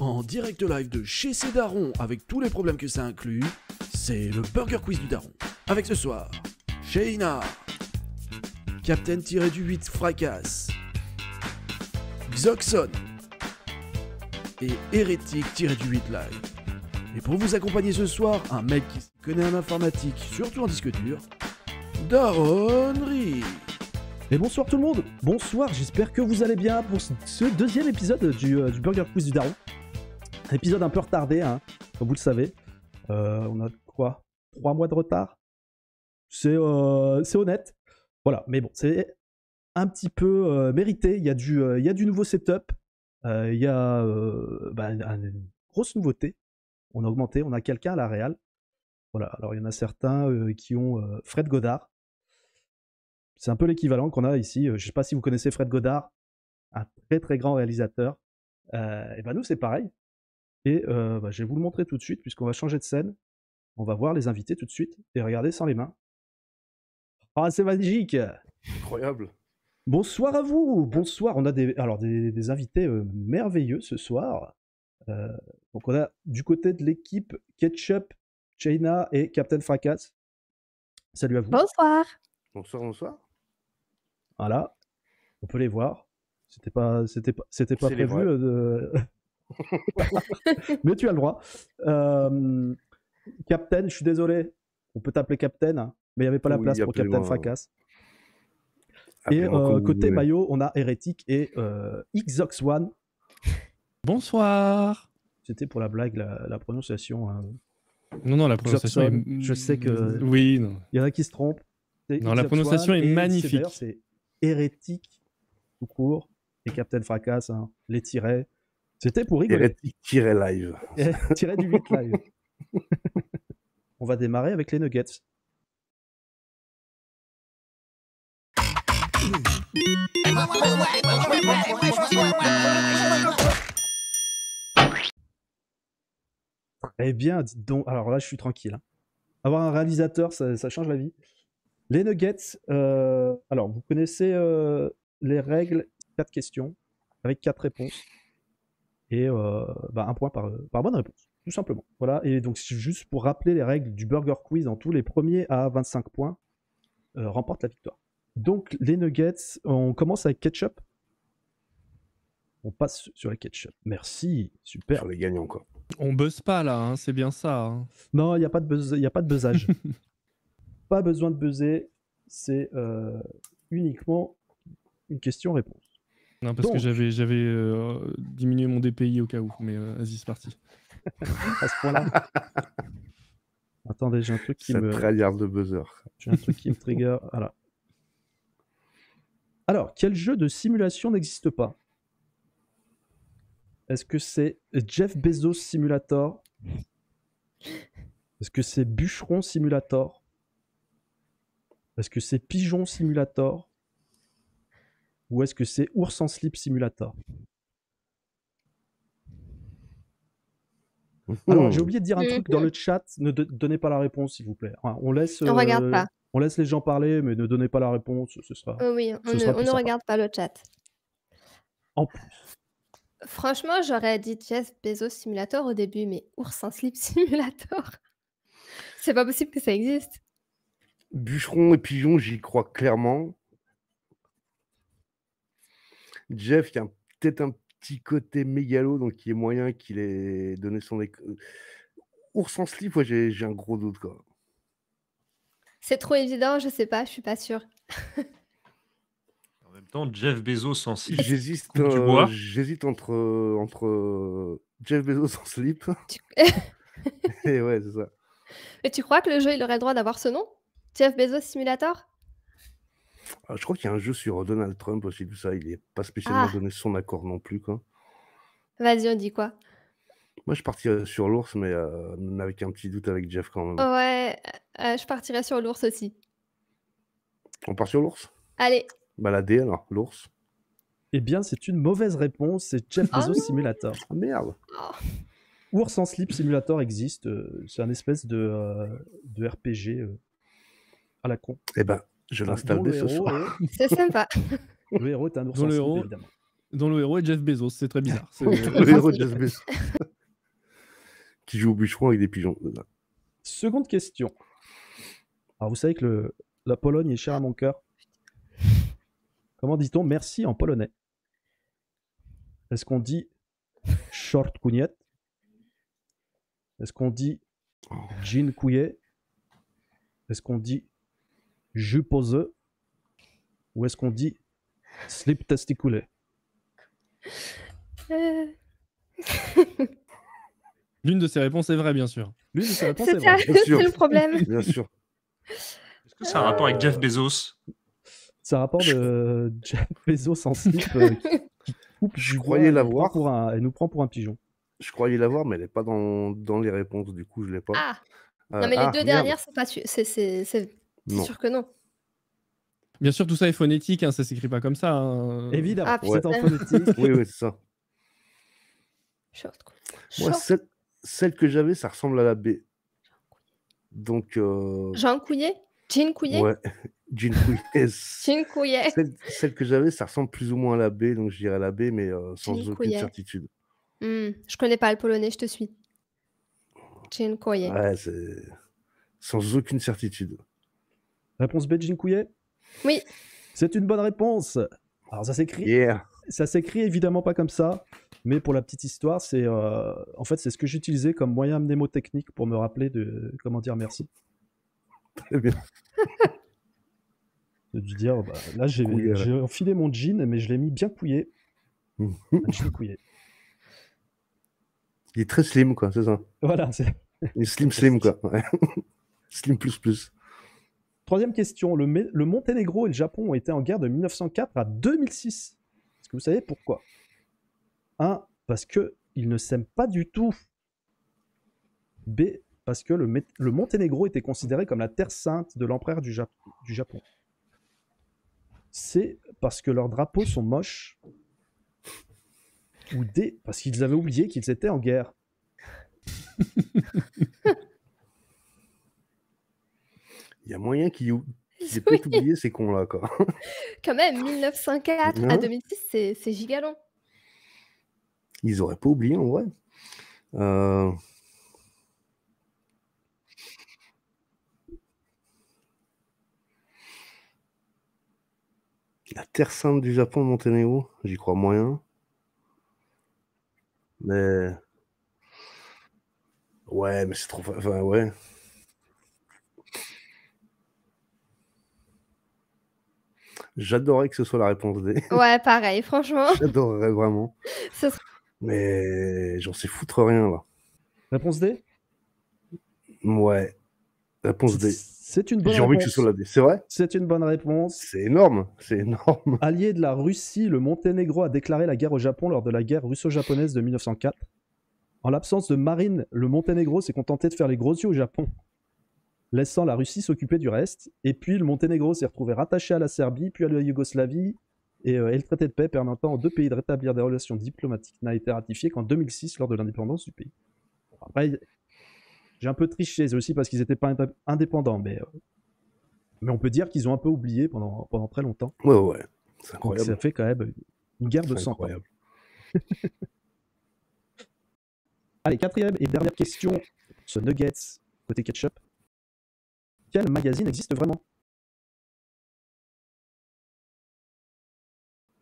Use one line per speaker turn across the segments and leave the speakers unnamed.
En direct live de chez ses darons avec tous les problèmes que ça inclut, c'est le Burger Quiz du Daron. Avec ce soir, Sheina, Captain-du-8 Fracas, Xoxon et Hérétique-du-8 Live. Et pour vous accompagner ce soir, un mec qui connaît en informatique, surtout en disque dur, Daron Reed.
Et bonsoir tout le monde, bonsoir, j'espère que vous allez bien pour ce deuxième épisode du, euh, Burger Quiz du Daron. Épisode un peu retardé, hein, comme vous le savez. Euh, on a quoi? Trois mois de retard? C'est euh, c'est honnête. Voilà, mais bon, c'est un petit peu mérité. Il y, a du, nouveau setup. Il y a bah, une grosse nouveauté. On a augmenté, on a quelqu'un à la Real. Voilà, alors il y en a certains qui ont Fred Godard. C'est un peu l'équivalent qu'on a ici. Euh, Je sais pas si vous connaissez Fred Godard, un très très grand réalisateur. Euh, et ben nous c'est pareil. Et euh, bah, je vais vous le montrer tout de suite puisqu'on va changer de scène. On va voir les invités tout de suite et regardez sans les mains. Ah c'est magique.
Incroyable.
Bonsoir à vous. Bonsoir. On a des alors des, des invités euh, merveilleux ce soir. Euh, donc on a du côté de l'équipe Ketchup, China et Captain Fracas. Salut à vous.
Bonsoir.
Bonsoir, bonsoir.
Voilà. On peut les voir. C'était pas, c'était pas, c'était pas prévu. euh, de... Mais tu as le droit. Euh, Captain, je suis désolé. On peut t'appeler Captain, hein, mais il n'y avait pas la
Oui,
place pour Captain. Fracas. Et euh, côté maillot, on a Hérétique et euh, Xox One.
Bonsoir.
C'était pour la blague, la, la prononciation. hein.
Non, non, la prononciation est...
je sais que-
Oui, non.
Il y en a qui se trompent.
Non, la prononciation
One
est magnifique.
d'ailleurs, C'est hérétique, tout court. Et Captain Fracas, hein, les tirets. C'était pour rigoler.
Hérétique-live.
Eh, Tiré du 8 live. On va démarrer avec les nuggets. Eh bien, dites donc. Alors là, je suis tranquille. hein. Avoir un réalisateur, ça, ça change la vie. Les nuggets. euh, alors, vous connaissez euh, les règles. Quatre questions avec quatre réponses et euh, bah, un point par, par bonne réponse, tout simplement. Voilà, et donc juste pour rappeler les règles du Burger Quiz, en tous les premiers à 25 points euh, remportent la victoire. Donc les nuggets, on commence avec ketchup. On passe sur les ketchup. Merci, super.
Sur les gagnants, quoi.
On buzz pas là, hein, c'est bien ça. hein.
Non, il n'y a pas de buzz, il y a pas de buzzage. pas besoin de buzzer, c'est euh, uniquement une question-réponse.
Non, parce
Donc.
que j'avais j'avais euh, diminué mon DPI au cas où, mais euh, vas-y, c'est parti.
À ce point-là. Attendez, j'ai un truc qui
Cette
me.
tryhard de buzzer.
J'ai un truc qui me trigger. Voilà. Alors, quel jeu de simulation n'existe pas? Est-ce que c'est Jeff Bezos Simulator? Est-ce que c'est Bûcheron Simulator? Est-ce que c'est Pigeon Simulator Ou est-ce que c'est Ours en slip Simulator? Alors, j'ai oublié de dire un truc dans le chat. Ne do- donnez pas la réponse, s'il vous plaît. On laisse.
On regarde
euh,
pas.
On laisse les gens parler, mais ne donnez pas la réponse. Ce sera.
Oh oui, on ne, on regarde pas le chat.
En plus.
Franchement, j'aurais dit Jeff Bezos Simulator au début, mais Ours en slip Simulator. C'est pas possible que ça existe.
Bûcheron et pigeon, j'y crois clairement. Jeff, il y a peut-être un petit côté mégalo, donc il est moyen qu'il ait donné son. euh, Ours en slip, ouais, j'ai un gros doute, quoi.
C'est trop évident, je sais pas, je suis pas sûre.
En même temps, Jeff Bezos en slip.
J'hésite euh, j'hésite entre, entre Jeff Bezos en slip.
Tu-
et ouais, c'est ça.
Mais tu crois que le jeu, il aurait le droit d'avoir ce nom? Jeff Bezos Simulator?
Ah, je crois qu'il y a un jeu sur Donald Trump aussi, tout ça. Il n'est pas spécialement
Ah.
donné son accord non plus, quoi.
Vas-y, on dit quoi?
Moi, je partirais sur l'ours, mais, euh, avec un petit doute avec Jeff quand même.
Ouais, euh, je partirais sur l'ours aussi.
On part sur l'ours?
Allez,
Bah, la D alors, l'ours.
Eh bien, c'est une mauvaise réponse. C'est Jeff
Oh
Bezos. Simulator.
Ah merde
Ours en slip Simulator existe. euh, C'est un espèce de, euh, de RPG euh, à la con.
Eh ben, je l'installe dès
le
ce
héros
soir.
est-
c'est sympa.
Le héros est un ours
Dont le héros-
évidemment.
Dont le héros est Jeff Bezos, c'est très bizarre.
Le héros de Jeff Bezos. qui joue au bûcheron avec des pigeons.
Seconde question. Alors, vous savez que le- la Pologne est chère à mon cœur. Comment dit-on merci en polonais? Est-ce qu'on dit short kuniet Est-ce qu'on dit dziękuję Est-ce qu'on dit jupose Ou est-ce qu'on dit slip testicule?
Euh,
L'une de ces réponses est vraie, bien sûr.
L'une de ces réponses est
C'est
vraie.
ça, le problème.
Bien sûr.
Est-ce que c'est un rapport avec Jeff Bezos?
C'est un rapport de Jeff Bezos en slip euh, qui, qui coupe
Je croyais l'avoir.
pour un- et nous prend pour un pigeon.
Je croyais l'avoir, mais elle n'est pas dans, dans les réponses. Du coup, je l'ai pas.
Ah,
Euh,
non, mais les
ah,
deux
merde.
dernières, c'est pas. C'est c'est- sûr que non.
Bien sûr, tout ça est phonétique, hein, ça s'écrit pas comme ça. hein.
Évidemment,
Ah,
c'est en phonétique.
Oui, oui, c'est ça.
Short.
Moi,
Short.
celle, celle que j'avais, ça ressemble à la B. Donc, euh,
Jean Couillet? Jean Couillet?
Ouais, Jean Couillet.
Jean Couillet.
Celle, celle que j'avais, ça ressemble plus ou moins à la B, donc je dirais la B, mais euh, sans
Jean
aucune
Couillet.
certitude.
Hmm, je connais pas le polonais, je te suis. Jean Couillet.
Ouais, c'est sans aucune certitude.
Réponse B, Jinkouye
Oui.
C'est une bonne réponse. Alors ça s'écrit,
Yeah.
ça s'écrit évidemment pas comme ça, mais pour la petite histoire, c'est euh, en fait c'est ce que j'utilisais comme moyen mnémotechnique pour me rappeler de comment dire merci.
Très bien.
De lui dire bah, là j'ai enfilé mon jean mais je l'ai mis bien couillé. Un jean couillé.
Il est très slim, quoi, c'est ça.
Voilà. c'est-
Il est slim, slim, quoi. Ouais. slim plus plus.
Troisième question. Le, le Monténégro et le Japon ont été en guerre de 1904 à 2006. Est-ce que vous savez pourquoi? 1. Parce que ils ne s'aiment pas du tout. B. Parce que le, le Monténégro était considéré comme la terre sainte de l'empereur du, du Japon. C. Parce que leurs drapeaux sont moches. Ou D. Parce qu'ils avaient oublié qu'ils étaient en guerre.
Il y a moyen qu'il ou- qu'il ait peut-être oublié ces cons-là, quoi.
Quand même, 1904 à
Hein
2006, c'est c'est gigalon.
Ils auraient pas oublié, en vrai. Euh, La terre sainte du Japon, Monténégro, j'y crois moyen. Mais. Ouais, mais c'est trop. Enfin, ouais. J'adorerais que ce soit la réponse D.
Ouais, pareil, franchement.
J'adorerais vraiment.
ce serait-
Mais j'en sais foutre rien, là.
Réponse D?
Ouais. Réponse D.
C'est une bonne
J'ai envie que ce
réponse.
soit la D. C'est vrai?
C'est une bonne réponse.
C'est énorme. C'est énorme.
Allié de la Russie, le Monténégro a déclaré la guerre au Japon lors de la guerre russo-japonaise de 1904. En l'absence de marine, le Monténégro s'est contenté de faire les gros yeux au Japon, laissant la Russie s'occuper du reste. Et puis le Monténégro s'est retrouvé rattaché à la Serbie, puis à la Yougoslavie. Et, euh, et le traité de paix permettant aux deux pays de rétablir des relations diplomatiques n'a été ratifié qu'en 2006 lors de l'indépendance du pays. Après, j'ai un peu triché, c'est aussi parce qu'ils n'étaient pas indép- indépendants, mais, euh, mais on peut dire qu'ils ont un peu oublié pendant, pendant très longtemps.
Ouais, ouais. C'est
Donc
incroyable.
ça fait quand même une guerre de
C'est
100 ans.
incroyable.
Allez, quatrième et dernière question. Ce Nuggets côté ketchup. Quel magazine existe vraiment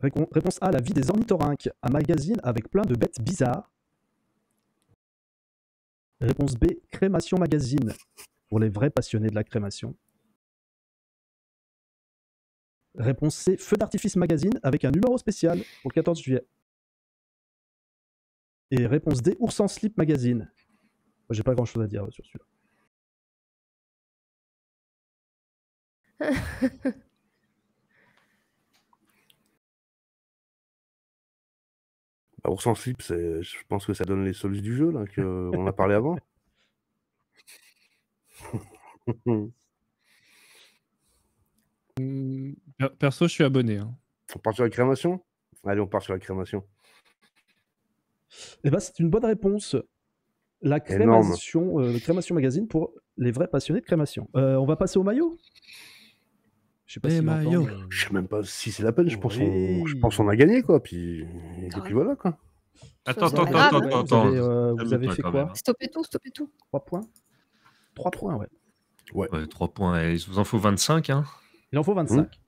Réponse A, La vie des ornithorynques, un magazine avec plein de bêtes bizarres. Réponse B, Crémation Magazine, pour les vrais passionnés de la crémation. Réponse C, Feu d'artifice magazine, avec un numéro spécial pour le 14 juillet. Et réponse D, Ours en slip magazine. J'ai pas grand chose à dire sur celui-là.
Bah, Ours en slip, c'est- je pense que ça donne les solutions du jeu, là, qu'on a parlé avant.
Per- Perso, je suis abonné. hein.
on part sur la crémation? Allez, on part sur la crémation.
Eh ben, c'est une bonne réponse. La crémation, euh, crémation magazine pour les vrais passionnés de crémation. Euh, on va passer au maillot? Je sais pas
Eh,
si
maillot.
Je sais même pas si c'est la peine. Je pense, qu'on, je pense a gagné, quoi. Puis, et puis voilà, quoi.
Attends, attends, attends,
Vous
attends,
avez, euh, vous avez
Calme-toi
fait quoi?
même.
Stoppez tout, stoppez tout.
3 points 3 points, ouais.
Ouais, 3 points. Il vous en faut 25, hein.
Il en faut 25.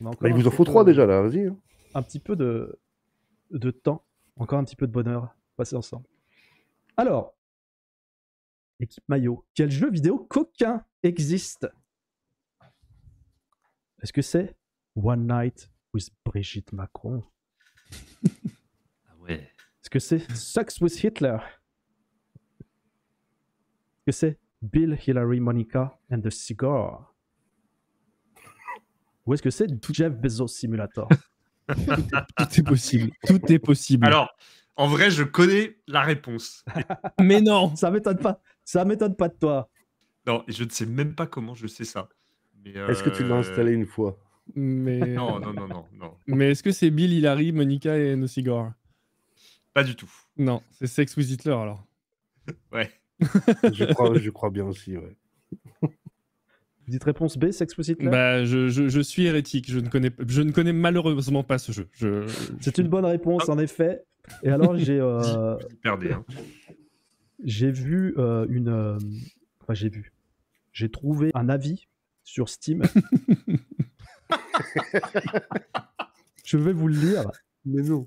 On a encore
Bah, il
un
vous en
petit
faut
peu-
3 déjà, là. Vas-y. hein.
Un petit peu de, de temps. Encore un petit peu de bonheur. Passer ensemble. Alors, équipe maillot, quel jeu vidéo coquin existe? Est-ce que c'est One Night with Brigitte Macron?
Ah ouais.
Est-ce que c'est Sucks with Hitler? Est-ce que c'est Bill, Hillary, Monica and the Cigar? Ou est-ce que c'est Jeff Bezos Simulator?
Tout est possible. Tout est possible.
Alors, en vrai, je connais la réponse.
mais non.
Ça m'étonne pas. Ça m'étonne pas de toi.
Non, je ne sais même pas comment je sais ça.
Est-ce que tu l'as installé une fois?
Mais,
Non, non, non, non, non.
mais est-ce que c'est Bill, Hilary, Monica et No Cigar
Pas du tout.
Non, c'est Sex with Hitler alors.
Ouais.
je, crois, je crois bien aussi, ouais.
Vous dites réponse B, Sex with Hitler?
Bah, je, je- je suis hérétique. Je ne connais, je ne connais malheureusement pas ce jeu. Je,
C'est une bonne réponse, en effet. Et alors, j'ai euh.
Hein.
j'ai vu euh, une. euh, Enfin, j'ai vu. J'ai trouvé un avis sur Steam. Je vais vous le lire.
Mais non.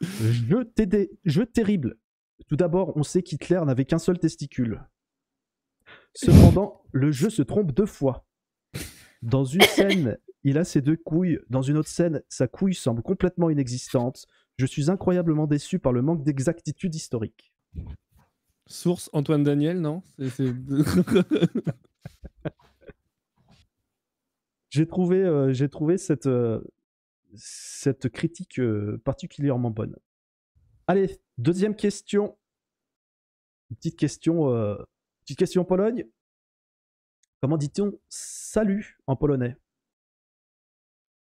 Jeu, TD jeu terrible. Tout d'abord, on sait qu'Hitler n'avait qu'un seul testicule. Cependant, le jeu se trompe deux fois. Dans une scène, il a ses deux couilles. Dans une autre scène, sa couille semble complètement inexistante. Je suis incroyablement déçu par le manque d'exactitude historique.
Source Antoine Daniel, non? C'est- c'est-
J'ai trouvé, euh, j'ai trouvé cette, euh, cette critique euh, particulièrement bonne. Allez, deuxième question. Une petite question, petite question Pologne. Comment dit-on salut en polonais?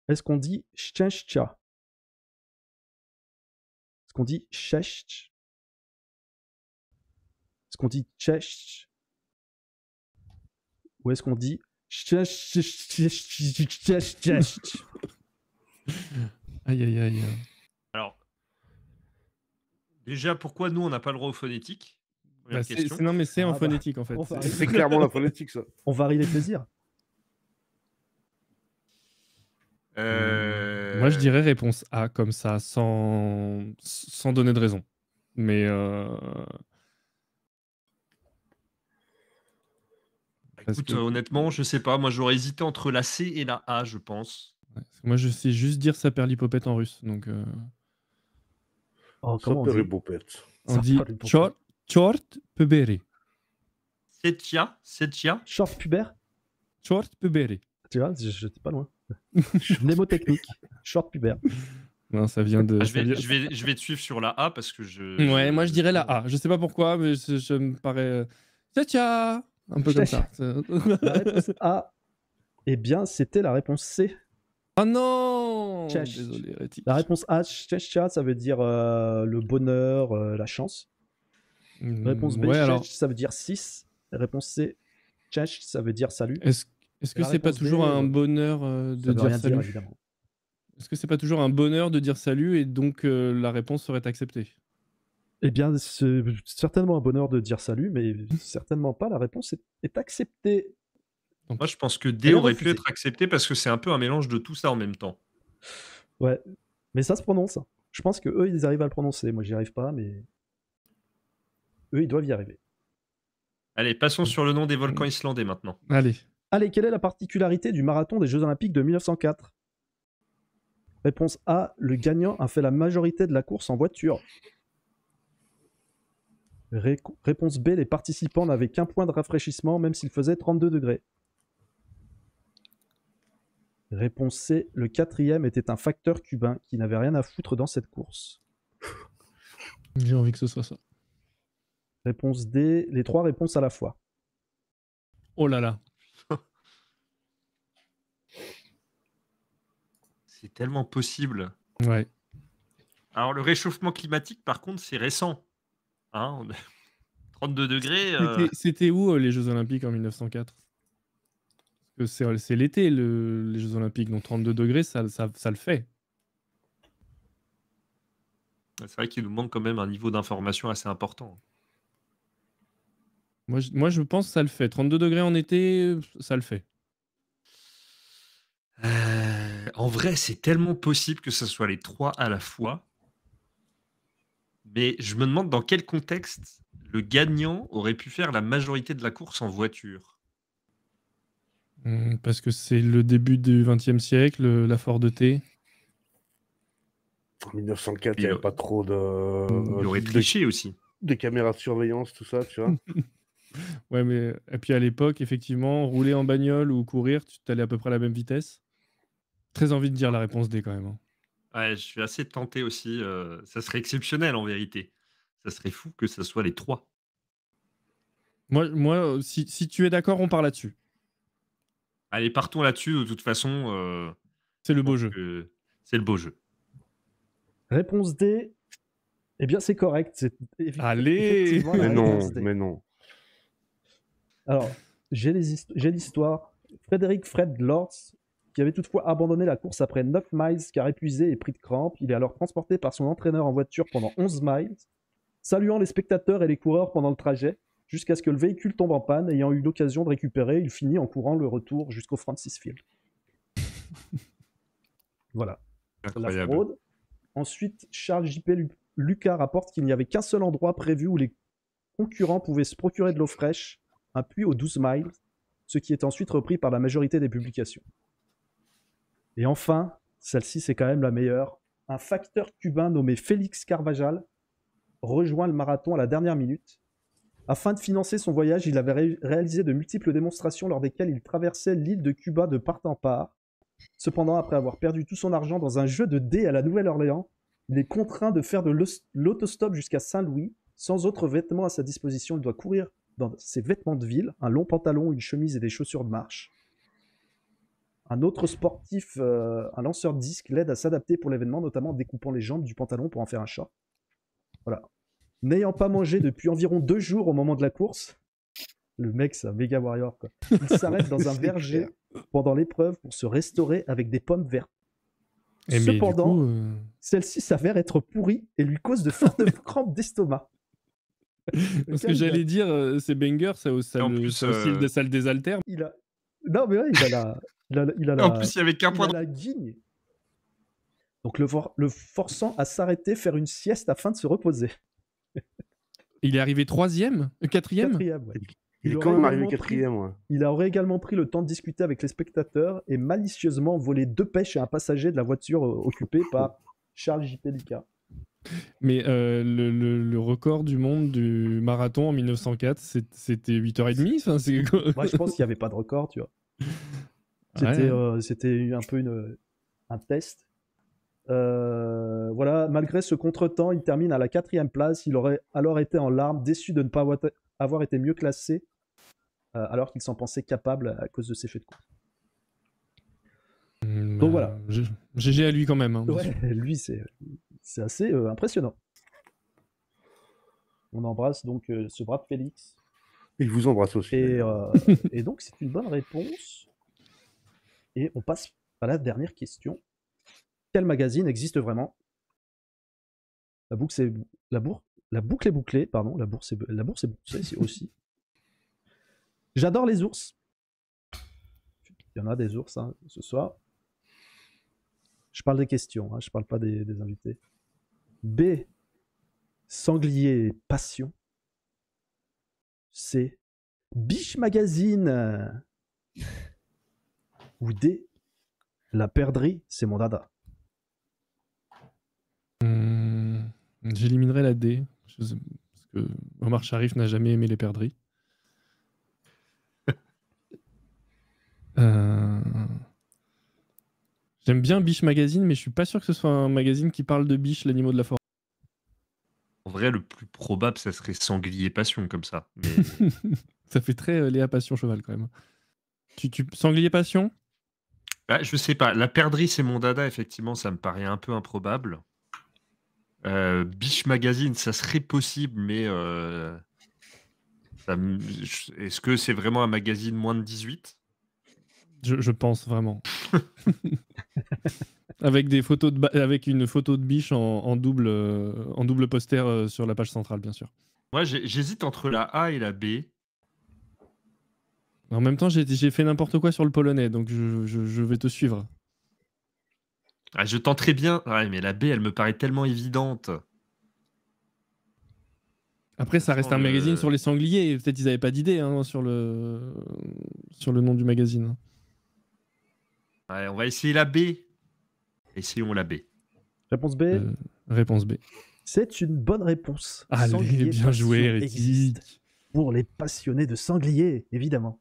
Est-ce qu'on dit szczęścia Est-ce qu'on dit cześć Est-ce qu'on dit cześć Ou est-ce qu'on dit
Aïe, aïe, aïe.
Alors, déjà, pourquoi nous, on n'a pas le droit au phonétique? Première
Bah, c'est-
question.
c'est- non, mais c'est
Ah
en
bah,
phonétique en fait.
on va
C'est-
C'est clairement la phonétique, ça.
On varie les plaisirs.
Euh,
Moi, je dirais réponse A, comme ça, sans, sans donner de raison. Mais euh,
Écoute,
que-
euh, honnêtement, je sais pas. Moi, j'aurais hésité entre la C et la A, je pense.
ouais, parce que moi, je sais juste dire saperlipopette en russe. Donc, euh,
Oh, comment on dit
on dit chort, chort puberi.
Setia, Setia.
Short pubère?
Chort puberi.
Tu vois, je- j'étais pas loin. Mnémotechnique. Short pubère.
Non, ça vient de.
Ah, je, vais,
vient-
je, vais, je vais te suivre sur la A parce que je.
Ouais, moi je dirais la A. Je sais pas pourquoi, mais je, je me paraît. Tcha tcha Un peu comme ça.
La réponse A, eh bien, c'était la réponse C.
oh non. Désolé.
La réponse A, ça veut dire euh, le bonheur, euh, la chance.
Hmm,
Réponse B,
Ouais, alors.
szczęść, ça veut dire 6. Réponse C, ça veut dire salut.
Est-ce est-ce que c'est pas toujours un
euh,
bonheur euh, de dire salut? Est-ce que c'est pas toujours un bonheur de dire salut et donc la réponse serait acceptée?
Eh bien, c'est certainement un bonheur de dire salut, mais certainement pas. La réponse est, est acceptée.
Moi, je pense que D aurait pu être accepté parce que c'est un peu un mélange de tout ça en même temps.
Ouais, mais ça se prononce. Je pense que eux, ils arrivent à le prononcer. Moi, j'y arrive pas, mais eux, ils doivent y arriver.
Allez, passons sur le nom des volcans islandais maintenant.
Allez.
Allez, quelle est la particularité du marathon des Jeux Olympiques de 1904 Réponse A, le gagnant a fait la majorité de la course en voiture. Ré- réponse B, les participants n'avaient qu'un point de rafraîchissement même s'il faisait 32 degrés. Réponse C, le quatrième était un facteur cubain qui n'avait rien à foutre dans cette course.
J'ai envie que ce soit ça.
Réponse D, les trois réponses à la fois.
Oh là là.
C'est tellement possible.
Ouais.
Alors, le réchauffement climatique, par contre, c'est récent. Hein, on a 32 degrés. euh,
C'était- où euh, les Jeux Olympiques en 1904 Parce que c'est c'est l'été, le- les Jeux Olympiques. Donc 32 degrés, ça, ça, ça le fait.
C'est vrai qu'il nous manque quand même un niveau d'information assez important.
Moi je, moi, je pense que ça le fait. 32 degrés en été, ça le fait.
Euh, en vrai, c'est tellement possible que ce soit les trois à la fois. Mais je me demande dans quel contexte le gagnant aurait pu faire la majorité de la course en voiture.
Hmm, Parce que c'est le début du XXe siècle, le- la Ford T.
En 1904, il n'y avait
a-
pas trop de,
Il aurait
de,
triché aussi.
de caméras de surveillance, tout ça, tu vois.
Ouais, mais et puis à l'époque, effectivement, rouler en bagnole ou courir, tu allais à peu près à la même vitesse. Très envie de dire la réponse D quand même. hein.
Ouais, je suis assez tenté aussi. euh, ça serait exceptionnel en vérité. Ça serait fou que ce soit les trois.
Moi, moi euh, si, si tu es d'accord, on part là-dessus.
Allez, partons là-dessus. De toute façon, euh,
C'est le beau jeu.
que c'est le beau jeu.
Réponse D. Eh bien, c'est correct. C'est
Allez
effectivement la
mais non,
réponse D.
mais non.
Alors, j'ai les hist- j'ai l'histoire. Frédéric Fred Lords, qui avait toutefois abandonné la course après 9 miles car épuisé et pris de crampes, il est alors transporté par son entraîneur en voiture pendant 11 miles, saluant les spectateurs et les coureurs pendant le trajet, jusqu'à ce que le véhicule tombe en panne. Ayant eu l'occasion de récupérer, il finit en courant le retour jusqu'au Francis Field. voilà. la fraude. Ensuite, Charles J.P. Lu- Lucas rapporte qu'il n'y avait qu'un seul endroit prévu où les concurrents pouvaient se procurer de l'eau fraîche, un puits aux 12 miles, ce qui est ensuite repris par la majorité des publications. Et enfin, celle-ci c'est quand même la meilleure, un facteur cubain nommé Félix Carvajal rejoint le marathon à la dernière minute. Afin de financer son voyage, il avait ré- réalisé de multiples démonstrations lors desquelles il traversait l'île de Cuba de part en part. Cependant, après avoir perdu tout son argent dans un jeu de dés à la Nouvelle-Orléans, il est contraint de faire de l'autostop jusqu'à Saint-Louis. Sans autre vêtements à sa disposition, il doit courir dans ses vêtements de ville, un long pantalon, une chemise et des chaussures de marche. Un autre sportif, euh, un lanceur de disque, l'aide à s'adapter pour l'événement, notamment en découpant les jambes du pantalon pour en faire un short. Voilà. N'ayant pas mangé depuis environ deux jours au moment de la course, le mec, c'est un méga warrior. Quoi. Il s'arrête dans un verger pendant l'épreuve pour se restaurer avec des pommes vertes.
Et du
Cependant,
euh,
celle-ci s'avère être pourrie et lui cause de fortes crampes d'estomac.
Parce que j'allais dire, euh, c'est banger, ça, ça, le-
plus,
ça aussi,
euh,
ça le désaltère.
Il a. Non, mais ouais, il a la. Il a, la- il a la,
En plus, il n'y avait qu'un point
la guigne. Donc, le, for- le forçant à s'arrêter, faire une sieste afin de se reposer.
Il est arrivé troisième, euh, quatrième?
Quatrième, ouais.
Il est quand
aurait
même arrivé
également pris-
quatrième, ouais.
Il aurait également pris le temps de discuter avec les spectateurs et malicieusement volé deux pêches et un passager de la voiture euh, occupée par Charles J.P. Lucas.
Mais euh, le, le- le record du monde du marathon en 1904, c'est- c'était 8h30. Enfin, c'est quoi
Moi, je pense qu'il n'y avait pas de record, tu vois. C'était
Ouais.
euh, c'était un peu une, un test. Euh, voilà, malgré ce contretemps, il termine à la quatrième place. Il aurait alors été en larmes, déçu de ne pas avoir- été mieux classé, euh, alors qu'il s'en pensait capable à cause de ses faits de course.
Hum,
Donc
bah,
voilà.
GG à lui quand même. hein,
Ouais, lui, c'est c'est assez euh, impressionnant. On embrasse donc euh, ce brave Félix.
Il vous embrasse aussi.
Et, euh, et donc, c'est une bonne réponse. On passe à la dernière question. Quel magazine existe vraiment? La boucle est, bouclée, pardon. La bourse est, la bourse bouclée aussi. J'adore les ours. Il y en a des ours hein, ce soir. Je parle des questions, hein, je parle pas des, des invités. B. Sanglier passion. C. Biche Magazine. Ou D. La perdrix, c'est mon dada.
Hum, J'éliminerai la D. parce que Omar Sharif n'a jamais aimé les perdrix. Euh, J'aime bien Biche Magazine, mais je suis pas sûr que ce soit un magazine qui parle de biche, l'animal de la forêt.
En vrai, le plus probable, ça serait Sanglier Passion comme ça. Mais
Ça fait très euh, Léa Passion Cheval quand même. Tu, tu... Sanglier Passion?
Bah, je sais pas. La perdrix, c'est mon dada, effectivement, ça me paraît un peu improbable. Euh, Biche Magazine, ça serait possible, mais euh, me- est-ce que c'est vraiment un magazine moins de 18
Je, je pense vraiment. avec des photos de ba- avec une photo de biche en, en double euh, en double poster sur la page centrale, bien sûr.
Moi, j'hésite entre la A et la B.
En même temps, j'ai fait n'importe quoi sur le polonais, donc je, je- je vais te suivre.
Ah, je tenterais bien. Ouais, mais la B, elle me paraît tellement évidente.
Après, ça reste un
le-
magazine sur les sangliers. Peut-être ils n'avaient pas d'idée hein, sur le sur le nom du magazine.
Ouais, on va essayer la B. Essayons la B.
Réponse B,
Euh, réponse B.
c'est une bonne réponse.
Allez,
Sanglier
bien joué.
Pour les passionnés de sangliers, évidemment.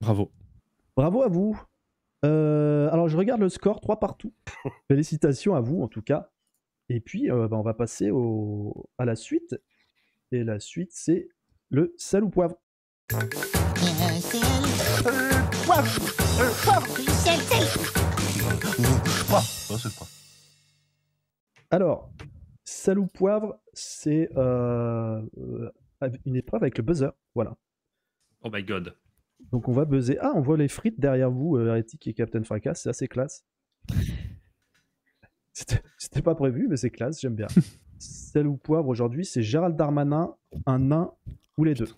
Bravo.
Bravo à vous. Euh, alors, je regarde le score, 3 partout. Félicitations à vous, en tout cas. Et puis, euh, bah, on va passer au... à la suite. Et la suite, c'est le sel ou poivre. Alors, sel ou poivre, c'est euh, euh, une épreuve avec le buzzer. Voilà.
Oh my god.
Donc on va buzzer. Ah, on voit les frites derrière vous, euh, Heretic et Captain Fracas, c'est assez classe. C'était pas prévu, mais c'est classe, j'aime bien. Sel ou poivre aujourd'hui, c'est Gérald Darmanin, un nain ou les deux.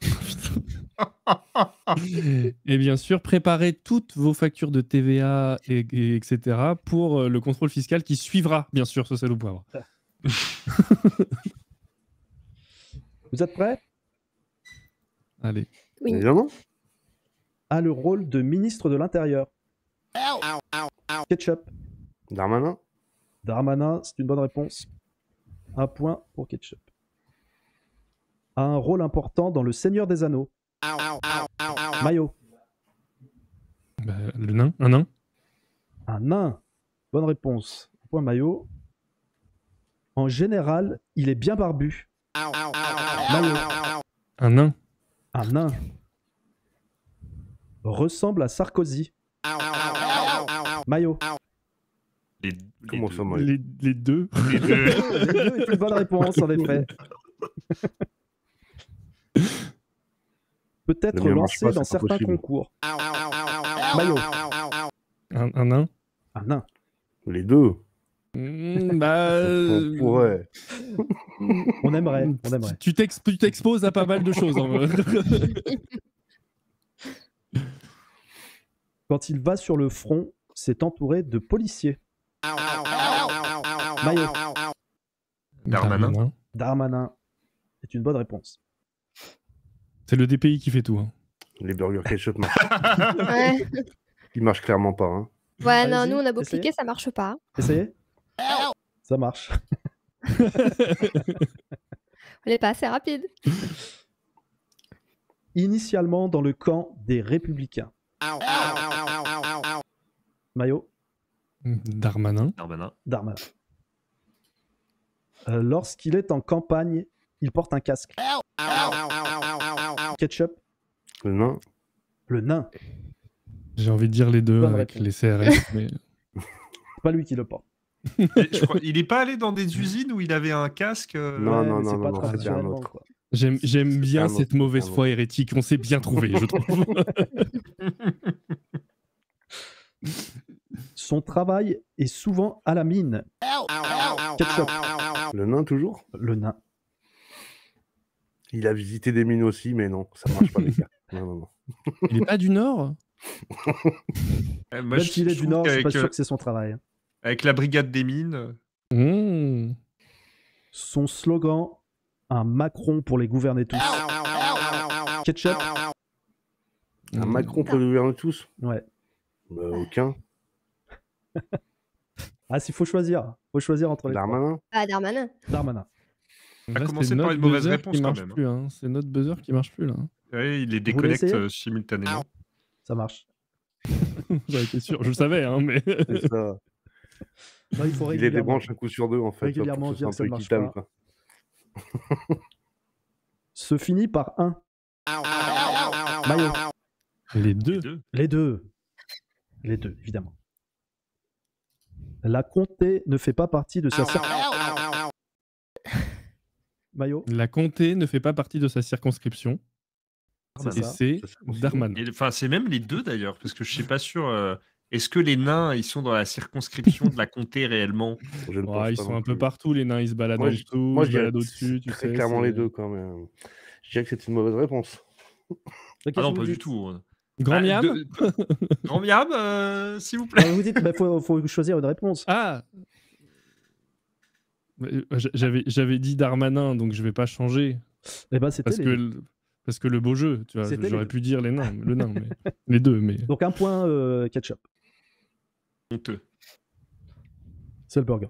Et bien sûr, préparez toutes vos factures de TVA, et, et etc. pour euh, le contrôle fiscal qui suivra, bien sûr, ce sel au poivre.
Vous êtes prêts?
Allez.
Oui.
Évidemment.
A le rôle de ministre de l'Intérieur. Ketchup.
Darmanin.
Darmanin, c'est une bonne réponse. Un point pour Ketchup. A un rôle important dans Le Seigneur des Anneaux. Maillot.
Bah, le nain Un nain
Un nain. Bonne réponse. Un point Maillot. En général, il est bien barbu.
Un nain
Un nain. Ressemble à Sarkozy. Maillot.
Les, les
Comment
deux.
ça, moi
les, les deux
Les deux.
Les deux est une bonne réponse, en effet. Peut-être lancé
pas,
dans certains
possible.
concours. Maillot.
un, un nain
Un nain.
Les deux.
Hmm, Bah. euh,
On pourrait.
On aimerait. On aimerait.
Tu t'ex- tu t'exposes à pas mal de choses. en vrai.
Quand il va sur le front, c'est entouré de policiers. Maillot.
Darmanin.
Darmanin est une bonne réponse.
C'est le DPI qui fait tout. hein.
Les burgers ketchup marchent.
Ouais,
Ils marchent clairement pas. Hein.
ouais non, nous on a beau
essayez.
cliquer, ça marche pas.
Essayez Ça marche.
On est pas assez rapide.
Initialement dans le camp des Républicains. Maillot.
Darmanin.
Darmanin.
Darmanin. Euh, Lorsqu'il est en campagne, il porte un casque. Ketchup,
Le nain.
le nain.
J'ai envie de dire les deux
Bonne
avec
réponse.
les CRS. mais...
C'est pas lui qui le porte.
Et je crois- il est pas allé dans des usines où il avait un casque euh,
Non, non, non,
c'est
non,
pas
non, c'était un
traditionnellement,
autre.
quoi.
J'aime j'aime bien cette mauvaise foi hérétique. On s'est bien trouvé, je trouve.
Son travail est souvent à la mine. Ketchup,
Le nain toujours?
Le nain.
Il a visité des mines aussi, mais non, ça marche pas les gars. Non, non, non.
Il est pas du Nord?
Euh,
Même
je-
s'il est du Nord, je suis pas sûr
euh,
que c'est son travail. Hein.
Avec la brigade des mines.
Mmh.
Son slogan, un Macron pour les gouverner tous. Ketchup,
Un. Macron pour le gouverner tous
ouais.
Bah, Aucun.
Ah, s'il faut choisir, faut choisir entre les trois.
Darmanin
Ah, Darmanin.
Darmanin.
a commencé
c'est
par
notre
une mauvaise
buzzer
réponse
qui
quand
marche
même, hein.
plus. hein. C'est notre buzzer qui marche plus là.
ouais, il les déconnecte euh, simultanément.
Ça marche.
J'en étais sûr, je le savais, hein, mais.
C'est ça.
Non, il faut
Il les débranche un coup sur deux en fait.
Régulièrement dire que ça marche
équitable. quoi.
Se finit par un. Maillot.
Les
Les
deux.
Les deux. Les deux, évidemment. La comté ne fait pas partie de sa cir- Maillot.
La comté ne fait pas partie de sa circonscription.
C'est
Et c'est Darman.
Enfin, c'est même les deux d'ailleurs, parce que je suis pas sûr. euh, Est-ce que les nains, ils sont dans la circonscription de la comté réellement?
Je ne pense
Ouais, ils
pas
sont un peu partout, les nains, ils se baladent
Moi,
dessous,
Moi,
ils
je
se
dirais
baladent au-dessus, tu
très
sais.
clairement les deux quand même. Je dirais que c'est une mauvaise réponse.
Ah non, pas du tout. hein.
Grand
Ah,
miam
de- Grand miam, euh, s'il vous plaît.
Ah, Vous dites, il faut, faut choisir une réponse.
Ah j- J'avais j'avais dit Darmanin, donc je vais pas changer.
Eh ben, c'était
Parce
les
que, parce que le beau jeu, tu vois,
les
j'aurais pu dire les nains, le nain, mais les deux, mais
Donc un point euh, ketchup.
Honteux.
C'est le burger.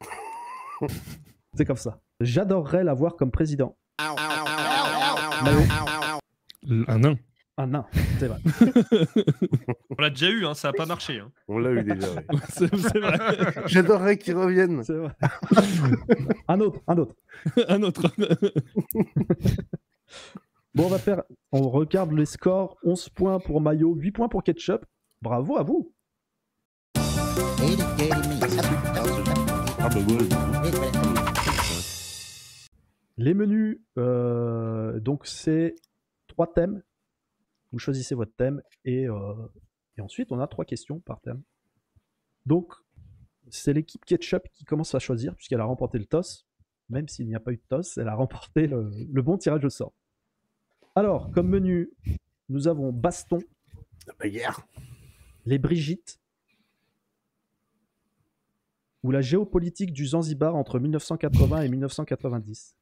C'est comme ça. J'adorerais l'avoir comme président.
un nain.
Un nain, c'est vrai.
On l'a déjà eu, hein, ça a pas marché. hein.
On l'a eu déjà. ouais.
C'est c'est vrai.
J'adorerais.
C'est vrai. un autre, un autre.
un autre.
Bon, on va faire. On regarde les scores 11 points pour Mayo, 8 points pour Ketchup. Bravo à vous. Les menus, euh, donc c'est trois thèmes. Vous choisissez votre thème et, euh, et ensuite on a trois questions par thème. Donc c'est l'équipe Ketchup qui commence à choisir puisqu'elle a remporté le toss. Même s'il n'y a pas eu de toss, elle a remporté le, le bon tirage au sort. Alors, comme menu, nous avons Baston,
La bagarre.
les Brigitte ou la géopolitique du Zanzibar entre 1980 et 1990.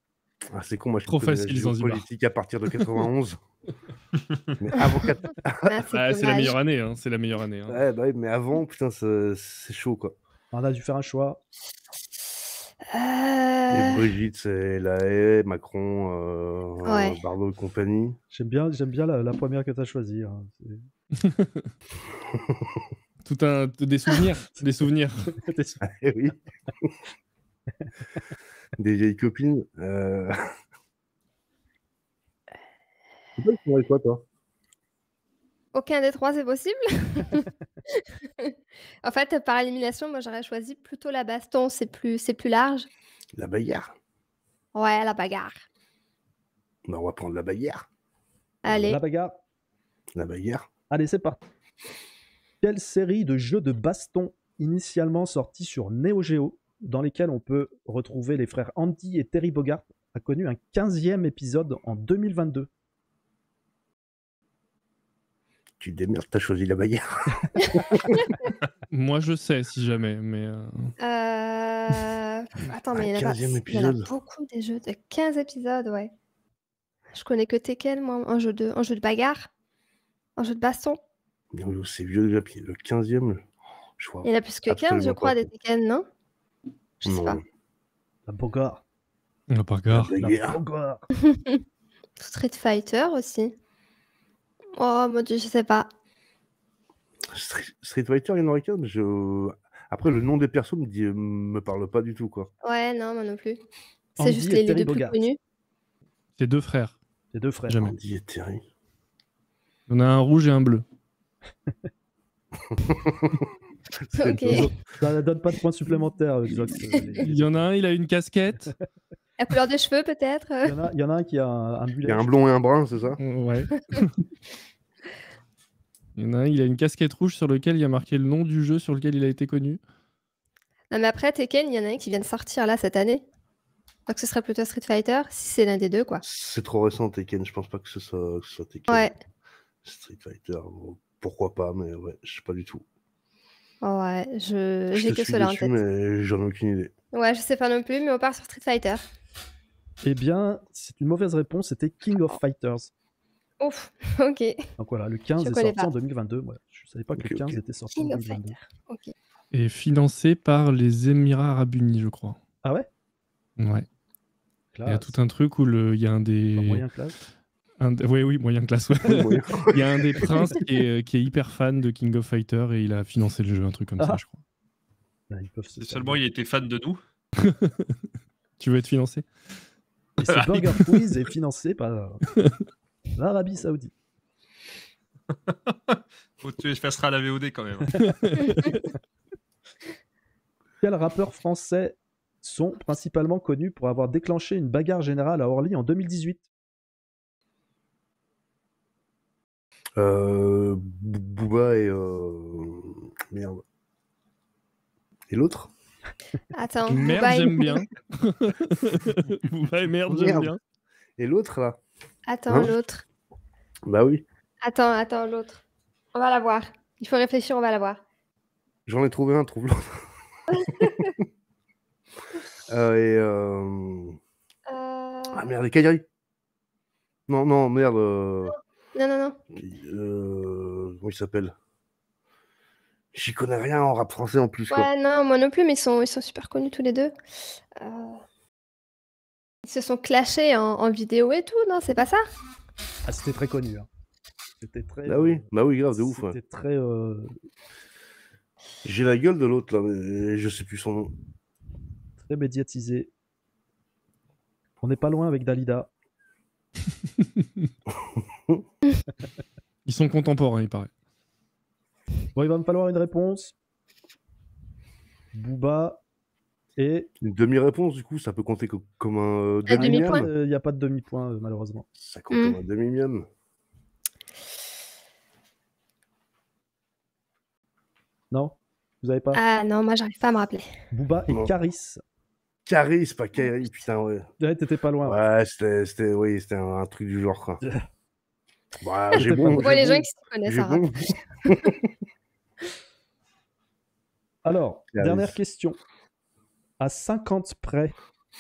Ah, c'est con, moi je
Trop facile,
la
Zanzibar.
géopolitique à partir de 91. mais avant,
Ah, c'est
Ah, c'est la meilleure année, hein, c'est la meilleure année. hein.
ouais, bah oui, mais avant, putain, c'est c'est chaud quoi.
On a dû faire un choix.
Et
Euh,
Brigitte, c'est la haie, Macron, euh,
Ouais.
et compagnie.
J'aime bien, j'aime bien la, la première que tu as choisie. hein.
Tout un, des souvenirs, des souvenirs.
Eh oui. Des vieilles copines. Euh... Toi, tu ferais quoi, toi?
Aucun des trois, c'est possible En fait, par élimination, moi j'aurais choisi plutôt la baston, c'est plus, c'est plus large.
La bagarre.
Ouais, la bagarre.
Bah, on va prendre la bagarre.
Allez.
La bagarre.
La bagarre.
Allez, c'est parti. Quelle série de jeux de baston initialement sortis sur Neo Geo, dans lesquels on peut retrouver les frères Andy et Terry Bogart, a connu un 15e épisode en 2022
Tu démerdes, t'as choisi la bagarre.
Moi, je sais si jamais, mais euh,
Euh, Attends, mais il y, en a pas-
15e
il y en a
épisode.
beaucoup des jeux de 15 épisodes, ouais. Je connais que Tekken, moi, un jeu de, un jeu de bagarre, un jeu de baston.
C'est vieux déjà, puis le 15e. le- Je vois.
Il y en a plus que 15, je crois,
pas.
des Tekken, non? Je sais
Non.
pas.
Pas.
La
La
bagarre.
Bogart.
Street Fighter aussi. Oh mon dieu, je sais pas.
Street, Street Fighter, il y en aurait qu'un. Je... Après, le nom des persos me, dit... me parle pas du tout, quoi.
Ouais, non, moi non plus. C'est juste les, deux plus
Bogart.
connus.
C'est deux frères.
Les deux frères.
Jamais.
Andy et Terry.
On a un rouge et un bleu.
Ça ne donne pas de points supplémentaires.
Il y en a un, il a une casquette.
La couleur des cheveux, peut-être?
Il y, en a, il y en a un qui a un, un
Il
mulet.
y a un blond et un brun, c'est ça?
Ouais. Il y en a un, il a une casquette rouge sur lequel il y a marqué le nom du jeu sur lequel il a été connu.
Non, mais après, Tekken, il y en a un qui vient de sortir là cette année. Donc ce serait plutôt Street Fighter, si c'est l'un des deux, quoi.
C'est trop récent, Tekken. Je pense pas que ce soit, que ce soit Tekken.
Ouais.
Street Fighter, bon, pourquoi pas, mais ouais, je sais pas du tout.
Ouais, je j'ai que cela en
dessus,
tête.
mais j'en ai aucune idée.
Ouais, je sais pas non plus, mais on part sur Street Fighter.
Eh bien, c'est une mauvaise réponse. C'était King of Fighters.
Ouf, ok.
Donc voilà, le 15
Je
est sorti
pas.
en 2022. Moi, je savais pas que le 15
ok.
était sorti en
King of
2022.
Fighter. Ok.
Et financé par les Émirats Arabes Unis, je crois.
Ah ouais?
Ouais. Il y a tout un truc où le, il y a un des. Un ouais, oui, moyen classe. ouais. Il y a un des princes qui est, qui est hyper fan de King of Fighter et il a financé le jeu, un truc comme ça,
Ah.
je crois.
Ouais, ils peuvent se
Seulement, il était fan de nous.
Tu veux être financé?
Et ce Burger Quiz est financé par l'Arabie Saoudite.
Faut que tu effaceras la VOD quand même.
Quels rappeurs français sont principalement connus pour avoir déclenché une bagarre générale à Orly en 2018
Euh, Booba et. euh, Merde. Et l'autre?
Attends,
Merde, j'aime bien. Booba et merde, j'aime bien.
Et l'autre, là?
Attends,
Hein?
l'autre.
Bah oui,
Attends, attends, l'autre. On va la voir. Il faut réfléchir, on va la voir.
j'en ai trouvé un, trouve l'autre. Euh, et. euh,
Euh,
Ah merde, et Cagliari Non, non, merde. Euh,
Non, non, non.
euh, Comment il s'appelle? J'y connais rien en rap français en plus. quoi.
Ouais, non, moi non plus, mais ils sont, ils sont super connus tous les deux. Euh, Ils se sont clashés en, en vidéo et tout, non, c'est pas ça?
Ah, c'était très connu. hein. C'était très.
Bah oui, bah oui, grave, de ouf. ouais.
C'était très. euh,
J'ai la gueule de l'autre là, mais je sais plus son nom.
très médiatisé. On n'est pas loin avec Dalida.
Ils sont contemporains, il paraît.
Bon, il va me falloir une réponse. Booba et.
Une demi-réponse, du coup, ça peut compter co- comme un euh,
demi-point.
Il n'y a pas de demi-point, euh, malheureusement.
Ça compte
Mm.
comme un demi-miam.
Non? Vous avez pas?
Ah non, moi j'arrive pas à me rappeler.
Booba et. Caris.
Caris, pas Caris, putain, ouais.
Ouais, t'étais pas loin.
Ouais, c'était, c'était, oui, c'était un, un truc du genre, quoi. Bah, j'ai bon.
On voit les
bon,
gens qui se connaissent
bon.
Alors, dernière question. À 50 près,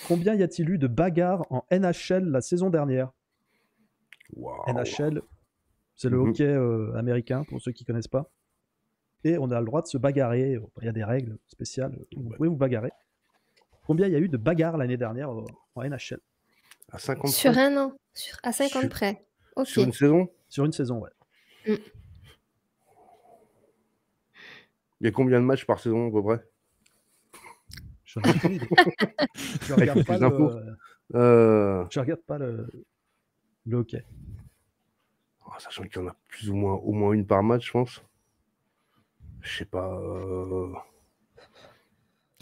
combien y a-t-il eu de bagarres en NHL la saison dernière? NHL, c'est le
Mhm.
hockey euh, américain, pour ceux qui connaissent pas. Et on a le droit de se bagarrer. Il y a des règles spéciales. Vous pouvez vous bagarrer. Combien il y a eu de bagarres l'année dernière euh, en NHL
À 50
Sur un an, sur- à 50
Sur-
près.
Sur une saison?
Sur une saison, ouais.
Il y a combien de matchs par saison, à peu près?
Je
Avec
regarde pas, le...
euh...
je regarde pas le... le hockey.
oh, Sachant qu'il y en a plus ou moins, au moins une par match, je pense. Je sais pas. euh,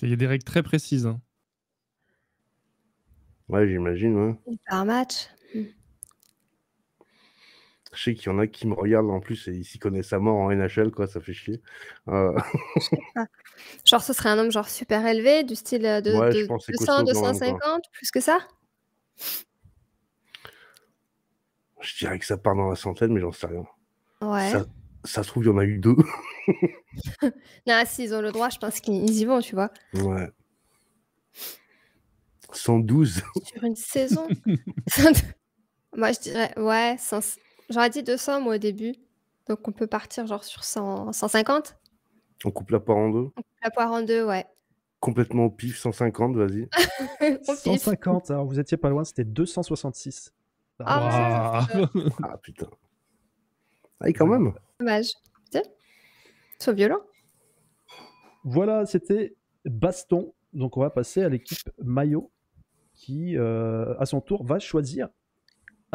Il y a des règles très précises. hein.
Ouais, j'imagine, ouais.
Par match?
Je sais qu'il y en a qui me regardent en plus et ils s'y connaissent à mort en NHL, quoi, ça fait chier. Euh,
Genre, ce serait un nombre genre super élevé, du style euh, de,
Ouais,
de
je pense que c'est
200,
costaud quand même, quoi.
250, plus que ça?
Je dirais que ça part dans la centaine, mais j'en sais rien.
Ouais.
Ça, ça se trouve, il y en a eu deux.
Non, s'ils ont le droit, je pense qu'ils y vont, tu vois.
ouais. 112.
Sur une saison. moi, je dirais, ouais, 100 j'aurais dit 200 moi au début. Donc, on peut partir genre sur 100, 150.
On coupe la part en deux?
La poire en deux, ouais.
Complètement au pif, 150, vas-y.
on pif.
150, alors vous étiez pas loin, c'était 266.
Ah,
Waouh.
Ah putain. Ah, et quand même.
Dommage. Putain. Sois violent.
Voilà, c'était Baston. Donc on va passer à l'équipe Maillot qui, euh, à son tour, va choisir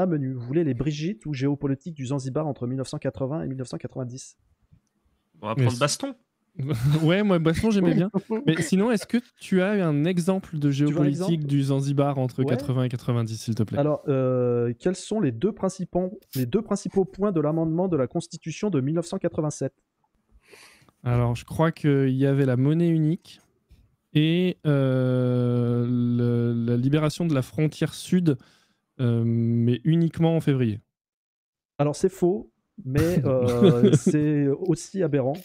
un menu. Vous voulez les Brigitte ou géopolitique du Zanzibar entre 1980 et 1990
On va prendre
c'est-
baston.
ouais, moi, Baston, j'aimais bien. Mais sinon, est-ce que tu as un exemple de géopolitique
exemple
du Zanzibar entre
Ouais.
80 et 90, s'il te plaît?
Alors, euh, quels sont les deux, principaux, les deux principaux points de l'amendement de la Constitution de 1987
Alors, je crois qu'il y avait la monnaie unique et euh, le- la libération de la frontière sud, euh, mais uniquement en février.
Alors c'est faux, mais euh, c'est aussi aberrant.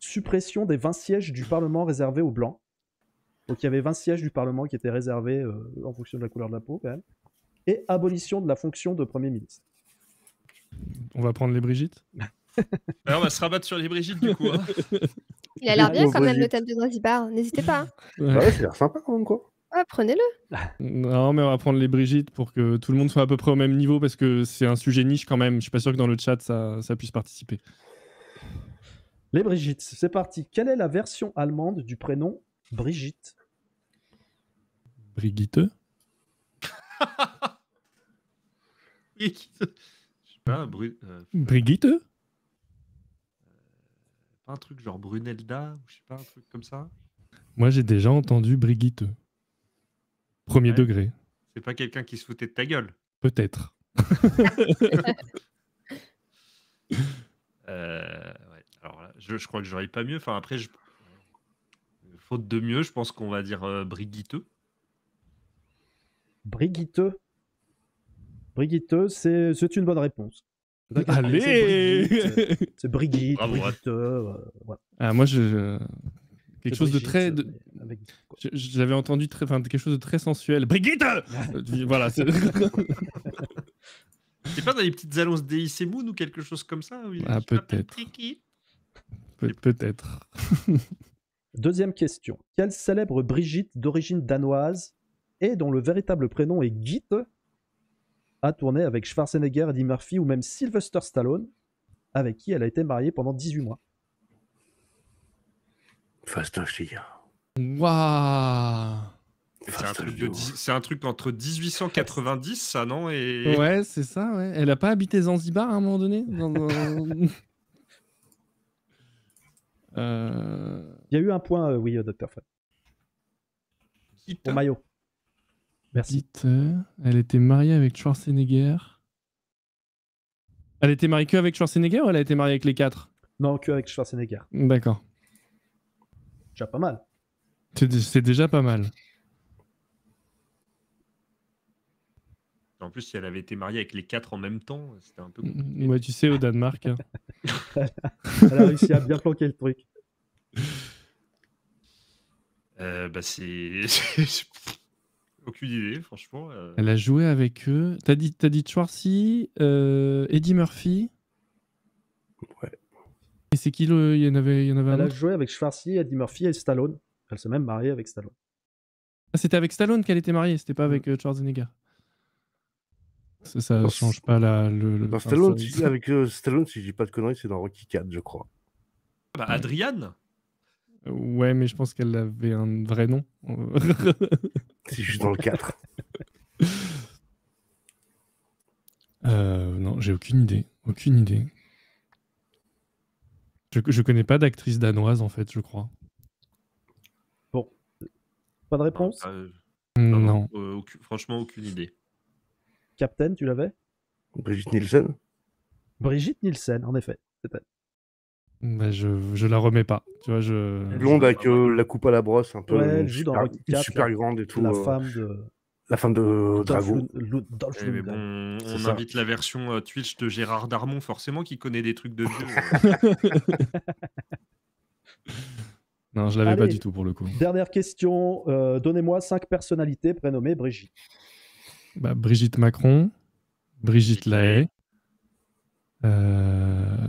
Suppression des 20 sièges du Parlement réservés aux Blancs. Donc il y avait 20 sièges du Parlement qui étaient réservés euh, en fonction de la couleur de la peau quand même. Et abolition de la fonction de Premier ministre.
On va prendre les Brigitte?
Alors, on va se rabattre sur les Brigitte du coup. hein.
Il a l'air bien quand même, le thème de Zanzibar. N'hésitez pas. hein.
Ouais, ça a l'air sympa quand même, quoi.
Ouais, prenez-le.
Non, mais on va prendre les Brigitte pour que tout le monde soit à peu près au même niveau parce que c'est un sujet niche quand même. Je suis pas sûr que dans le chat ça, ça puisse participer.
Les Brigitte, c'est parti. Quelle est la version allemande du prénom Brigitte?
Brigitte?
Brigitte. Je sais pas, Bru- euh,
Brigitte?
Pas un truc genre Brunelda ou je sais pas, un truc comme ça?
Moi j'ai déjà entendu Brigitte. Premier
Ouais.
degré,
C'est pas quelqu'un qui se foutait de ta gueule.
peut-être.
Euh, ouais. Alors là, je, je crois que j'aurais pas mieux. Enfin, après, je... faute de mieux, je pense qu'on va dire euh, Brigitte.
Brigitte. Brigitte, c'est c'est une bonne réponse.
Allez
C'est Brigitte,
Bravo,
Brigitte, euh.
Ah, moi, je. Quelque chose de
Brigitte,
très. de-
avec-
J'avais entendu très, enfin, quelque chose de très sensuel. Brigitte Voilà. c'est-
C'est pas dans les petites annonces d'EIC Moon ou quelque chose comme ça où il-
Ah, peut-être. Peut- Peut-être.
Deuxième question. Quelle célèbre Brigitte d'origine danoise et dont le véritable prénom est Gitte a tourné avec Schwarzenegger, Eddie Murphy ou même Sylvester Stallone, avec qui elle a été mariée pendant 18 mois?
Fast and Furious.
Waouh
C'est un, truc un entre 1890, ça, non Et...
Ouais, c'est ça, ouais. Elle a pas habité Zanzibar à un moment donné dans- Euh,
Il y a eu un point, euh, oui, euh, Dr. Fred. Pour Mayo. Merci.
Elle était mariée avec Schwarzenegger. Elle était mariée que avec Schwarzenegger ou elle a été mariée avec les quatre?
Non, que avec Schwarzenegger.
D'accord.
Déjà pas mal.
C'est dé- c'est déjà pas mal.
En plus, si elle avait été mariée avec les quatre en même temps, c'était un peu compliqué.
Ouais, tu sais, au Danemark. hein.
Elle a réussi à bien planquer le truc.
Euh, bah, c'est. Aucune idée, franchement. euh.
Elle a joué avec eux. T'as dit, t'as dit Schwarzy, euh, Eddie Murphy?
Ouais.
Et c'est qui le. Il y en avait, il y en avait un
Elle a
autre
joué avec Schwarzy, Eddie Murphy et Stallone. Elle s'est même mariée avec Stallone.
Ah, C'était avec Stallone qu'elle était mariée, c'était pas avec euh, Schwarzenegger. Ça, ça
Dans-
change pas la, le. le-
Dans
enfin,
Stallone,
ça-
si- avec euh, Stallone, si je dis pas de conneries, c'est dans Rocky 4, je crois.
Bah, Adriane
Ouais, mais je pense qu'elle avait un vrai nom.
Si je suis dans le 4.
Euh, non, j'ai aucune idée. Aucune idée. Je, je connais pas d'actrice danoise en fait, je crois.
Pas de réponse
Euh,
Non.
non, euh, aucune- franchement, aucune idée.
Captain, tu l'avais?
Brigitte Nielsen
Brigitte Nielsen, en effet.
Bah, je, je la remets pas. Tu vois, je.
Blonde avec euh, la coupe à la brosse, un peu
Ouais, dans
super,
Rocky IV,
super
la-
grande et tout.
La
euh,
femme de
la femme de
Dolph
Drago.
Lund- Lund- Dolph
Ouais, mais
Lundgren.
bon, on
ça.
invite la version euh, Twitch de Gérard Darmon, forcément, qui connaît des trucs de vieux.
non, je l'avais pas du tout pour le coup.
Dernière question. euh, Donnez-moi cinq personnalités prénommées Brigitte.
Bah, Brigitte Macron, Brigitte
Brigitte Lahaye.
Lahaye. Euh...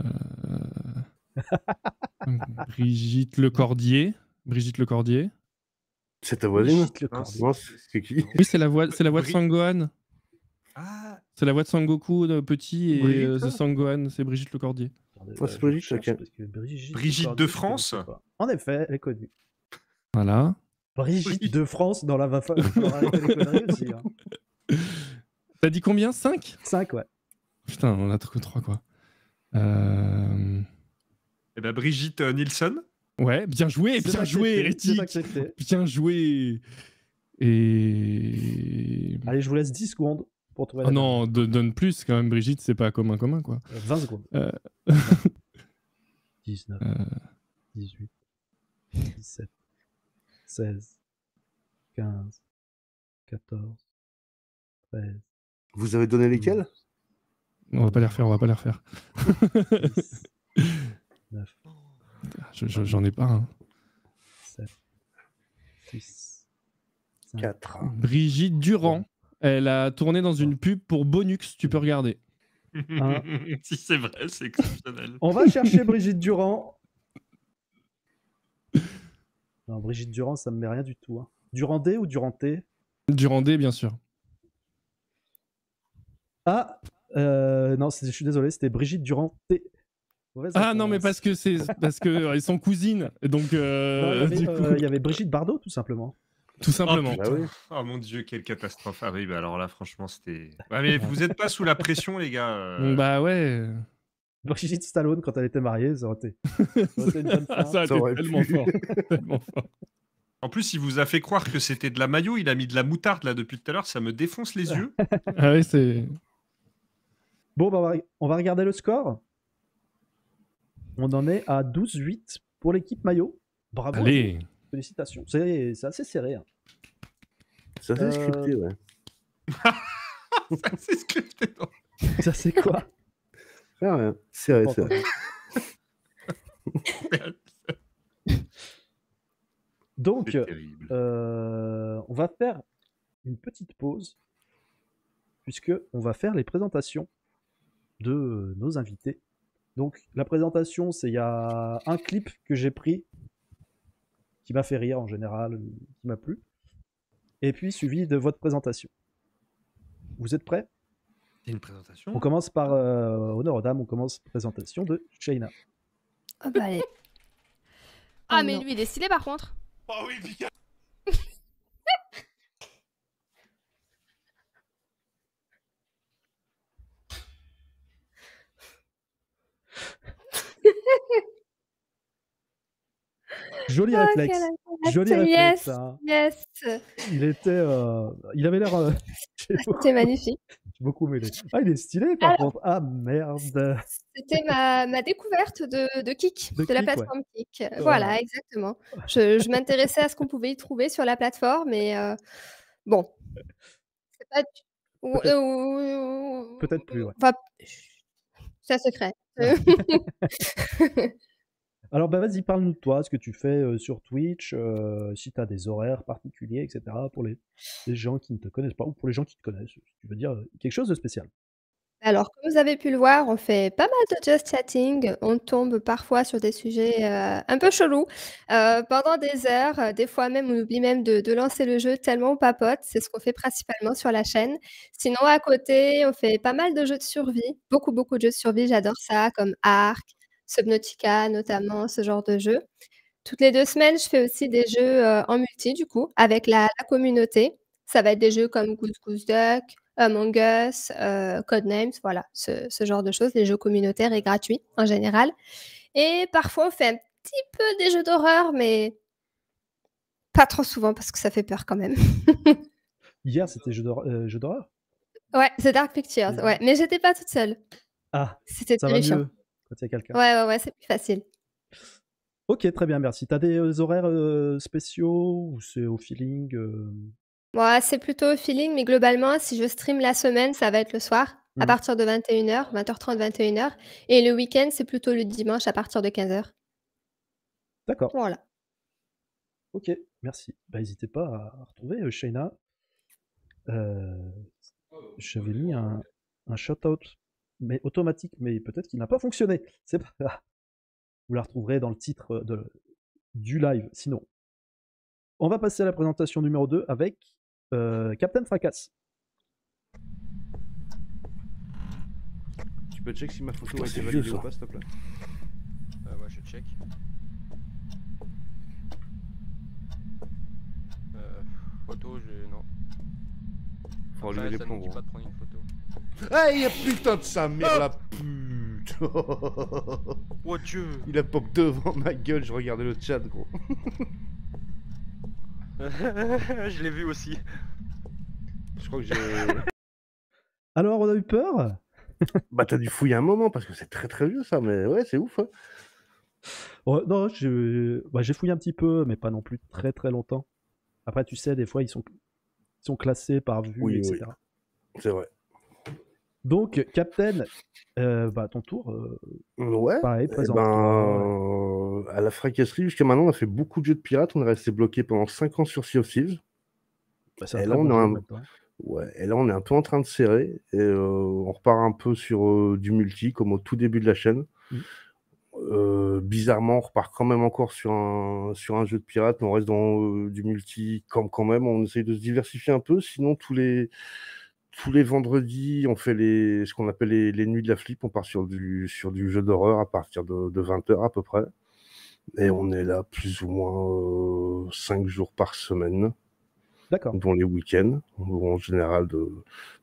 Brigitte Lecordier. Brigitte Lecordier.
C'est ta voisine c'est qui?
Oui, c'est la voix, c'est la voix de Sangohan.
ah,
C'est la voix de Sangoku de petit et
Brigitte,
euh, The Sangohan, c'est Brigitte Lecordier.
Ouais,
c'est Brigitte,
de France.
En effet, elle est connue.
Voilà.
Brigitte
Oui.
de France dans la va faut arrêter les conneries aussi. Hein.
T'as dit combien? 5
Cinq, ouais.
Putain, on a que 3 quoi. Euh...
eh ben, Brigitte euh, Nielsen.
Ouais, bien joué, bien joué, Hérétique. Bien joué. Et.
Allez, je vous laisse 10 secondes pour trouver
Oh
la
non, de- donne plus quand même, Brigitte, c'est pas commun commun quoi.
dernière. Euh, 20 secondes.
Euh.
19,
Euh,
18, 17, 16, 15, 14, 13,
Vous avez donné lesquels?
On va pas les refaire, on va pas les refaire.
10, 9,
Je- je- J'en ai pas. hein.
7, 6, 5,
4.
Brigitte Durand, elle a tourné dans une pub pour Bonux, tu peux regarder.
Un.
si c'est vrai, c'est exceptionnel.
On va chercher Brigitte Durand. Non, Brigitte Durand, ça me met rien du tout. Hein. Durandé ou Duranté?
Durandé, bien sûr.
Ah euh, Non, je suis désolé, c'était Brigitte Duranté. Mauvaise
Ah non, mais parce que c'est parce que euh, elles sont cousines, donc euh,
il, y avait,
du coup,
euh, il y avait Brigitte Bardot, tout simplement.
tout simplement.
Oh,
Bah oui.
Oh mon dieu, quelle catastrophe. Ah oui, bah alors là, franchement, c'était. Ouais, mais vous êtes pas sous la pression, les gars. euh.
Bah ouais.
Brigitte Stallone, quand elle était mariée, ça aurait été, ça aurait été une bonne fin.
Ça a
Ça
été
aurait
tellement fort. tellement fort.
En plus, il vous a fait croire que c'était de la maillot. Il a mis de la moutarde là depuis tout à l'heure. Ça me défonce les yeux.
Ah ouais, c'est.
Bon, bah, on va regarder le score. On en est à 12-8 pour l'équipe maillot. Bravo.
Allez.
Félicitations. C'est assez serré. hein.
Ça c'est
Euh,
scripté, ouais.
C'est scripté. non.
Ça, c'est quoi?
Ah, ouais. C'est vrai.
Donc, euh, on va faire une petite pause, puisque on va faire les présentations de nos invités. Donc, la présentation, c'est il y a un clip que j'ai pris qui m'a fait rire en général, qui m'a plu, et puis suivi de votre présentation. Vous êtes prêts?
C'est une présentation.
On commence par euh, honneur aux dames, on commence présentation de Shayna.
Oh, bah, allez.
Ah,
Oh
mais
non.
lui, il est stylé par contre.
Oh oui, Pika.
Joli
Oh,
réflexe. Joli
Yes,
réflexe. hein.
yes.
Il était, euh, il avait l'air. euh,
C'était magnifique.
j'ai beaucoup aimé. Ah, il est stylé par
Alors-
contre. Ah merde.
C'était ma, ma découverte de, de Kik,
De
de, la
Kik, ouais.
plateforme Kik. Voilà, exactement. Je, je m'intéressais à ce qu'on pouvait y trouver sur la plateforme, mais euh, bon. C'est pas. du- ou-
Peut-être-
ou-
peut-être plus, ouais.
Enfin, c'est un secret.
Alors, bah vas-y, parle-nous de toi, ce que tu fais euh, sur Twitch, euh, si tu as des horaires particuliers, etc. pour les, gens qui ne te connaissent pas ou pour les gens qui te connaissent. Si tu veux dire euh, quelque chose de spécial.
Alors, comme vous avez pu le voir, on fait pas mal de just chatting. On tombe parfois sur des sujets un peu chelous pendant des heures. Des fois même, on oublie même de, de lancer le jeu tellement on papote. C'est ce qu'on fait principalement sur la chaîne. Sinon, à côté, on fait pas mal de jeux de survie. Beaucoup, beaucoup de jeux de survie. J'adore ça, comme Ark, Subnautica notamment, ce genre de jeux. Toutes les deux semaines, je fais aussi des jeux euh, en multi, du coup, avec la, la communauté. Ça va être des jeux comme Goose Goose Duck, Among Us, euh, Codenames, voilà, ce, ce genre de choses, les jeux communautaires et gratuits en général. Et parfois, on fait un petit peu des jeux d'horreur, mais pas trop souvent parce que ça fait peur quand même.
Hier, c'était jeu euh, jeu d'horreur?
Ouais, c'est Dark Pictures,
Mhm.
ouais, mais j'étais pas toute seule.
Ah,
C'était terrifiant.
Quand il y a quelqu'un.
Ouais, ouais, ouais, c'est plus facile.
Ok, très bien, merci. Tu as des euh, horaires euh, spéciaux ou c'est au feeling euh,
Ouais, c'est plutôt au feeling, mais globalement, si je stream la semaine, ça va être le soir, à
Mhm.
partir de 21h, 20h30, 21h. Et le week-end, c'est plutôt le dimanche à partir de 15h.
D'accord,
Voilà.
ok, merci. Bah, N'hésitez pas à retrouver euh, Shayna. Euh, J'avais mis un, un shout-out mais automatique, mais peut-être qu'il n'a pas fonctionné. C'est pas grave. Vous la retrouverez dans le titre de, du live. Sinon, on va passer à la présentation numéro 2 avec euh, Captain Fracas.
Tu peux check si ma photo a été validée ou pas, s'il te plaît
Euh, ouais, je check. Euh, photo, je. Non.
Faut allumer les plombs,
nous dit
gros.
pas de prendre une photo.
Ah, il y a putain de sa mère, la pute
Oh Dieu
Il a pop devant ma gueule, je regardais le chat, gros.
Je l'ai vu aussi.
Je crois que j'ai...
Alors, on a eu peur?
Bah, t'as dû fouiller un moment, parce que c'est très très vieux, ça, mais ouais, c'est ouf, hein.
Ouais, Non, j'ai bah, j'ai fouillé un petit peu, mais pas non plus très très longtemps. Après, tu sais, des fois, ils sont, ils sont classés par vue,
Oui,
etc.
oui. C'est vrai.
Donc, Captain, euh, bah, à ton tour, euh,
Ouais.
pareil,
Eh ben, à la fracasserie, jusqu'à maintenant, on a fait beaucoup de jeux de pirates. On est resté bloqué pendant 5 ans sur Sea of Thieves.
Bah,
et là, on
bon
un-. Ouais, et là, on est un peu en train de serrer. Et euh, on repart un peu sur euh, du multi, comme au tout début de la chaîne. Euh, bizarrement, on repart quand même encore sur un, sur un jeu de pirate, mais on reste dans euh, du multi comme quand même. On essaye de se diversifier un peu. Sinon, tous les, tous les vendredis, on fait les, ce qu'on appelle les, les nuits de la flip. On part sur du, sur du jeu d'horreur à partir de, de 20h à peu près. Et on est là plus ou moins 5 jours par semaine
D'accord.
dont les week-ends, en général de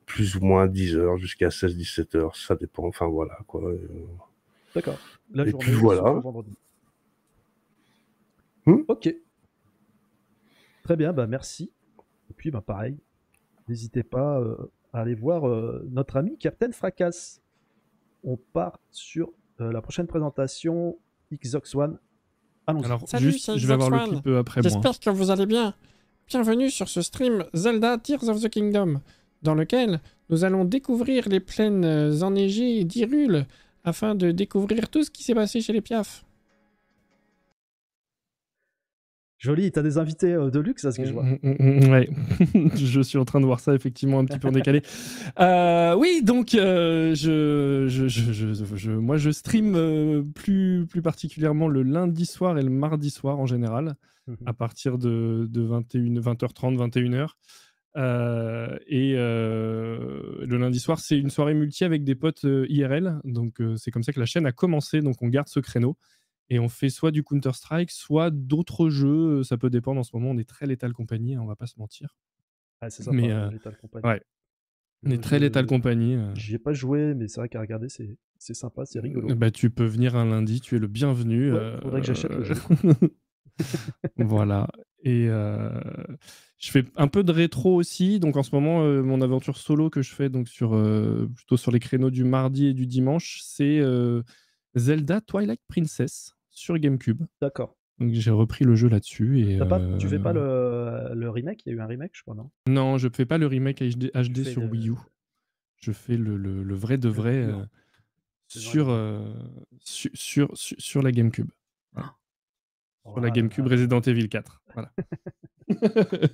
plus ou moins 10 heures jusqu'à 16-17 heures, ça dépend, enfin voilà quoi. Euh,
D'accord. La
Et
journée,
puis voilà. Hmm?
Ok. Très bien, bah merci. Et puis, bah pareil, n'hésitez pas euh, à aller voir euh, notre ami Captain Fracas. On part sur euh, la prochaine présentation Xbox One. Allons-y.
Alors,
Salut,
juste, je vais avoir le clip euh, après moi.
J'espère que vous allez bien. Bienvenue sur ce stream Zelda Tears of the Kingdom, dans lequel nous allons découvrir les plaines enneigées d'Hyrule afin de découvrir tout ce qui s'est passé chez les Piaf.
Joli, t'as des invités euh, de luxe, à ce que je vois.
Mm, mm, mm, ouais, je suis en train de voir ça effectivement un petit peu en décalé. Euh, oui, donc euh, je, je, je, je- moi je stream euh, plus, plus particulièrement le lundi soir et le mardi soir en général,
Mhm.
à partir de, de 21, 20h30, 21h. Euh, et euh, le lundi soir, c'est une soirée multi avec des potes euh, IRL. Donc c'est comme ça que la chaîne a commencé. Donc on garde ce créneau. Et on fait soit du Counter-Strike, soit d'autres jeux. Ça peut dépendre. En ce moment, on est très Lethal Company, hein, on va pas se mentir.
Ah, c'est
mais,
euh,
ouais. On est très
Je-
Lethal Company. euh.
J'y ai pas joué, mais c'est vrai qu'à regarder, c'est c'est sympa, c'est rigolo.
Bah, tu peux venir un lundi, tu es le bienvenu.
Ouais,
euh,
faudrait que j'achète le jeu.
voilà. Et je fais un peu de rétro aussi. Donc en ce moment, mon aventure solo que je fais donc sur, plutôt sur les créneaux du mardi et du dimanche, c'est Zelda Twilight Princess sur GameCube.
D'accord.
Donc j'ai repris le jeu là-dessus. Et,
pas- Tu fais pas
euh,
le, le remake? Il y a eu un remake, je crois, non?
Non, je fais pas le remake HD, sur
le-
Wii U. Je fais le, le- le vrai de vrai euh,
vrai
sur, euh, su- sur, sur, sur la GameCube. Sur la
Voilà.
GameCube Resident Evil 4. Voilà.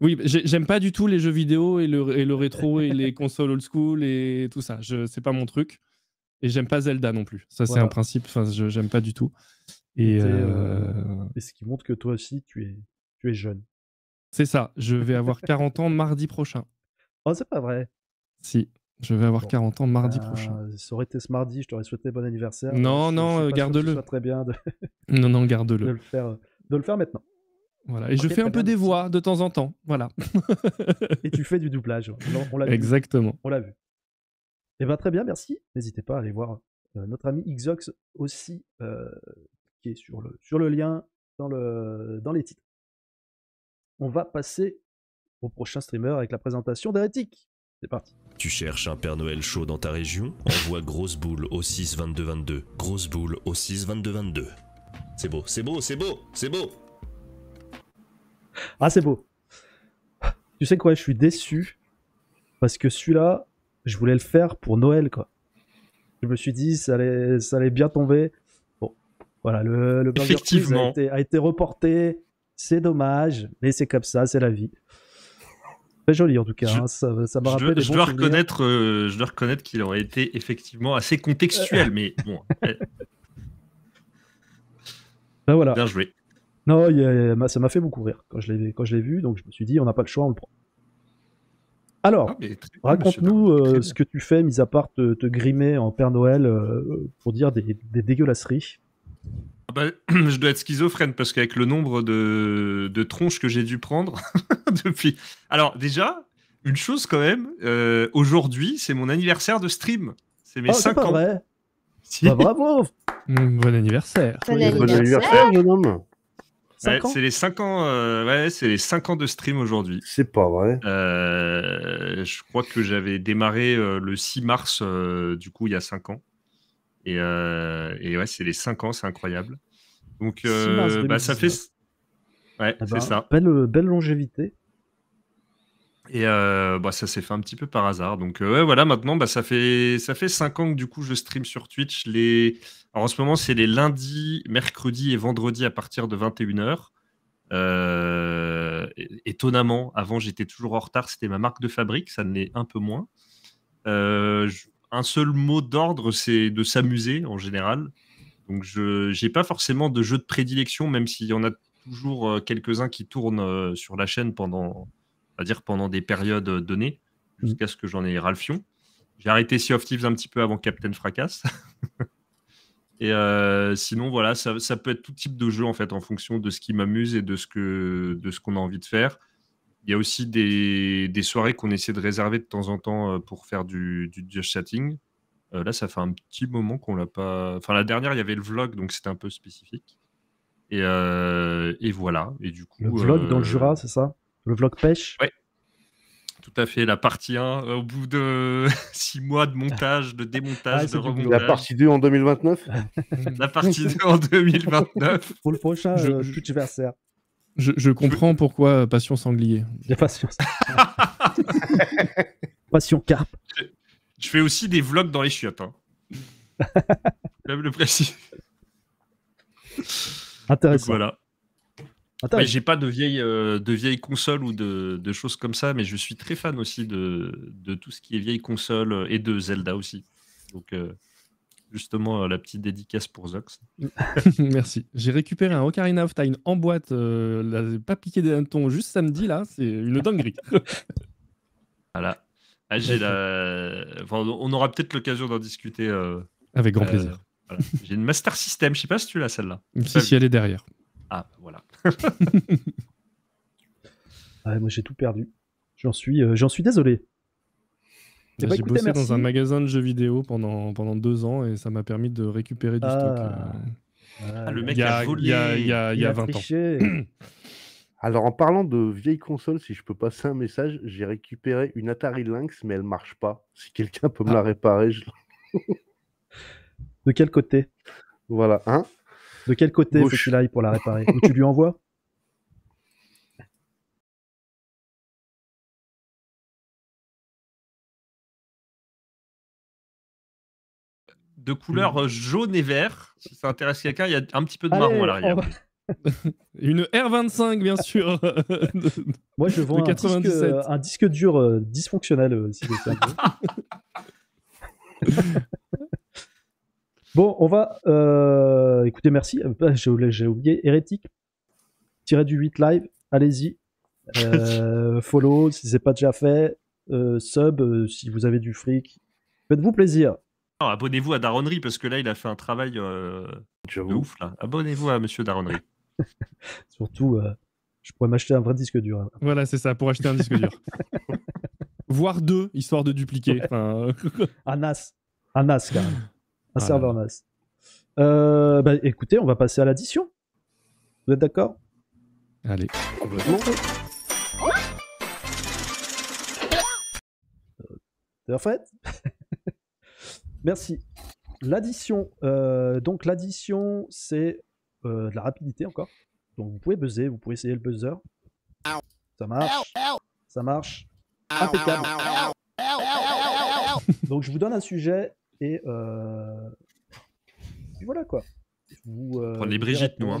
oui, j'ai- j'aime pas du tout les jeux vidéo et le, et le rétro et les consoles old school et tout ça. Je, c'est pas mon truc. Et j'aime pas Zelda non plus. Ça, c'est un principe. Enfin, je, j'aime pas du tout. Et
T'es,
euh,
Et ce qui montre que toi aussi, tu es, tu es jeune.
c'est ça. Je vais avoir 40 ans mardi prochain.
Oh, c'est pas vrai.
Si, je vais avoir
Bon.
40 ans mardi
Euh,
prochain.
Ça aurait été ce mardi, je t'aurais souhaité bon anniversaire.
Non, non, euh, garde-le.
très bien de,
Non, non,
de
garde-le.
le faire, de le faire maintenant.
Voilà. Et je fais un peu des voix de temps en temps. Voilà.
Et tu fais du doublage. On l'a- on l'a vu.
Exactement.
On l'a vu. Et bien très bien, merci. N'hésitez pas à aller voir euh, notre ami Xox aussi, euh, qui est sur le, sur le lien dans, le, dans les titres. On va passer au prochain streamer avec la présentation d'Hérétique. C'est parti.
Tu cherches un Père Noël chaud dans ta région? Envoie grosse boule au 6 22 22. Grosse boule au 6 22 22. C'est beau, c'est beau, c'est beau, c'est beau.
Ah, c'est beau. Tu sais quoi, je suis déçu parce que celui-là, je voulais le faire pour Noël, quoi. Je me suis dit, ça allait, ça allait bien tomber. Bon, voilà, le, le Burger Quiz a été, a été reporté. C'est dommage, mais c'est comme ça, c'est la vie. Très joli en tout cas.
Je-
hein, ça ça m'a
Je
rappelé des
je
bons
dois reconnaître, euh, je dois reconnaître qu'il aurait été effectivement assez contextuel, mais bon,
Ben voilà.
bien joué.
Non, il y a- ça m'a fait beaucoup rire je quand je l'ai vu, donc je me suis dit, on n'a pas le choix, on le prend. Alors,
Ah,
Raconte-nous euh, ce que tu fais, mis à part te, te grimer en Père Noël euh, pour dire des, des dégueulasseries.
Ah bah, je dois être schizophrène parce qu'avec le nombre de, de tronches que j'ai dû prendre depuis. Alors, déjà, une chose quand même, euh, aujourd'hui, c'est mon anniversaire de stream. C'est mes
Oh, c'est
5
pas
ans.
vrai
Si.
Bah, Bravo
Mm, Bon anniversaire.
Bon
Bon
anniversaire.
anniversaire, jeune homme.
Ouais, c'est les 5 ans, euh, ouais, c'est les 5 ans de stream aujourd'hui.
C'est pas vrai.
Euh, je crois que j'avais démarré euh, le 6 mars, euh, du coup, il y a 5 ans. Et, euh, et ouais, c'est les 5 ans, c'est incroyable. Donc,
6 mars
euh, bah, ça fait.
2019.
Ouais,
Eh
c'est
ben,
ça.
Belle, belle longévité.
Et euh, bah, ça s'est fait un petit peu par hasard. Donc, euh, voilà, maintenant, bah, ça fait ça fait 5 ans que du coup, je stream sur Twitch. Les... Alors, en ce moment, c'est les lundis, mercredis et vendredis à partir de 21h. Euh, étonnamment, avant, j'étais toujours en retard. C'était ma marque de fabrique. Ça ne l'est un peu moins. Un seul mot d'ordre, c'est de s'amuser en général. Donc, je n'ai pas forcément de jeu de prédilection, même s'il y en a toujours quelques-uns qui tournent sur la chaîne pendant, va dire pendant des périodes euh, données, jusqu'à ce que j'en ai ralfion. J'ai arrêté Sea of Thieves un petit peu avant Captain Fracas. et euh, sinon, voilà, ça, ça peut être tout type de jeu en fait, en fonction de ce qui m'amuse et de ce que de ce qu'on a envie de faire. Il y a aussi des, des soirées qu'on essaie de réserver de temps en temps euh, pour faire du, du just chatting. Euh, là, ça fait un petit moment qu'on l'a pas. Enfin, la dernière, il y avait le vlog, donc c'était un peu spécifique. Et, euh, et voilà. Et du coup,
Le vlog dans le Jura, c'est ça? Le vlog pêche
Ouais. Tout à fait, la partie 1, au bout de 6 mois de montage, de démontage,
Ah,
de remontage.
La partie 2 en 2029
La partie 2 en 2029.
Pour le prochain
Je-
euh,
je-
Twitchversaire.
Je, je comprends pourquoi euh, Passion Sanglier.
Il y a Passion. Passion Carpe.
Je fais aussi des vlogs dans les chiottes. Hein. Même le précis. Donc
Intéressant.
Voilà. Mais
Intéressant.
j'ai pas de vieilles, euh, de vieilles consoles ou de, de choses comme ça, mais je suis très fan aussi de, de tout ce qui est vieilles consoles et de Zelda aussi. Donc, euh, justement, euh, la petite dédicace pour Zox.
Merci. J'ai récupéré un Ocarina of Time en boîte, euh, là, pas piqué des hannetons, juste samedi, là. C'est une dinguerie.
Voilà. Ah, j'ai la... enfin, on aura peut-être l'occasion d'en discuter. euh,
Avec grand
euh,
plaisir.
voilà. J'ai une Master System, je sais pas si tu l'as celle-là.
Si, si elle est derrière.
Ah, voilà.
Ouais, moi j'ai tout perdu. J'en suis, euh, j'en suis désolé. Eh ben,
J'ai bossé
merci.
dans un magasin de jeux vidéo pendant, pendant deux ans et ça m'a permis de récupérer du
Ah.
stock. euh,
Ah,
le mec
il y a,
a volé.
il y a, il y a, il y a 20 ans.
Alors, en parlant de vieilles consoles, si je peux passer un message, j'ai récupéré une Atari Lynx, mais elle marche pas. Si quelqu'un peut me
Ah.
la réparer, je...
De quel côté?
Voilà. Hein?
De quel côté faut aille pour la réparer Ou tu lui envoies
De couleur euh, jaune et vert. Si ça intéresse quelqu'un, il y a un petit peu de
Allez,
marron à l'arrière.
va-
Une R25, bien sûr.
Moi je vends
De
un disque,
97.
euh, un disque dur euh, dysfonctionnel euh, si. Bon, on va. euh, écoutez, merci. Euh, bah, J'ai oublié. Hérétique. Tiré du 8 live. Allez-y. Euh, follow si c'est pas déjà fait. Euh, sub euh, si vous avez du fric. Faites-vous plaisir.
Abonnez-vous à Daronnery parce que là, il a fait un travail euh, de ouf. Là. Abonnez-vous à Monsieur Daronnery.
Surtout, euh, je pourrais m'acheter un vrai disque dur. hein.
voilà, c'est ça, pour acheter un disque dur. Voire deux, histoire de dupliquer. Enfin,
Un NAS. Un NAS, quand même. Un
Ah
serveur NAS. Euh, bah, écoutez, on va passer à l'addition. Vous êtes d'accord
Allez.
Complètement.
C'est en fait Merci. L'addition. euh, donc, l'addition, c'est euh, de la rapidité encore. Donc, vous pouvez buzzer, vous pouvez essayer le buzzer. Ça marche. Ça marche. Impeccable. Donc, je vous donne un sujet et. euh, puis voilà quoi. Vous, euh,
Prenez
vous
Brigitte, nous, hein.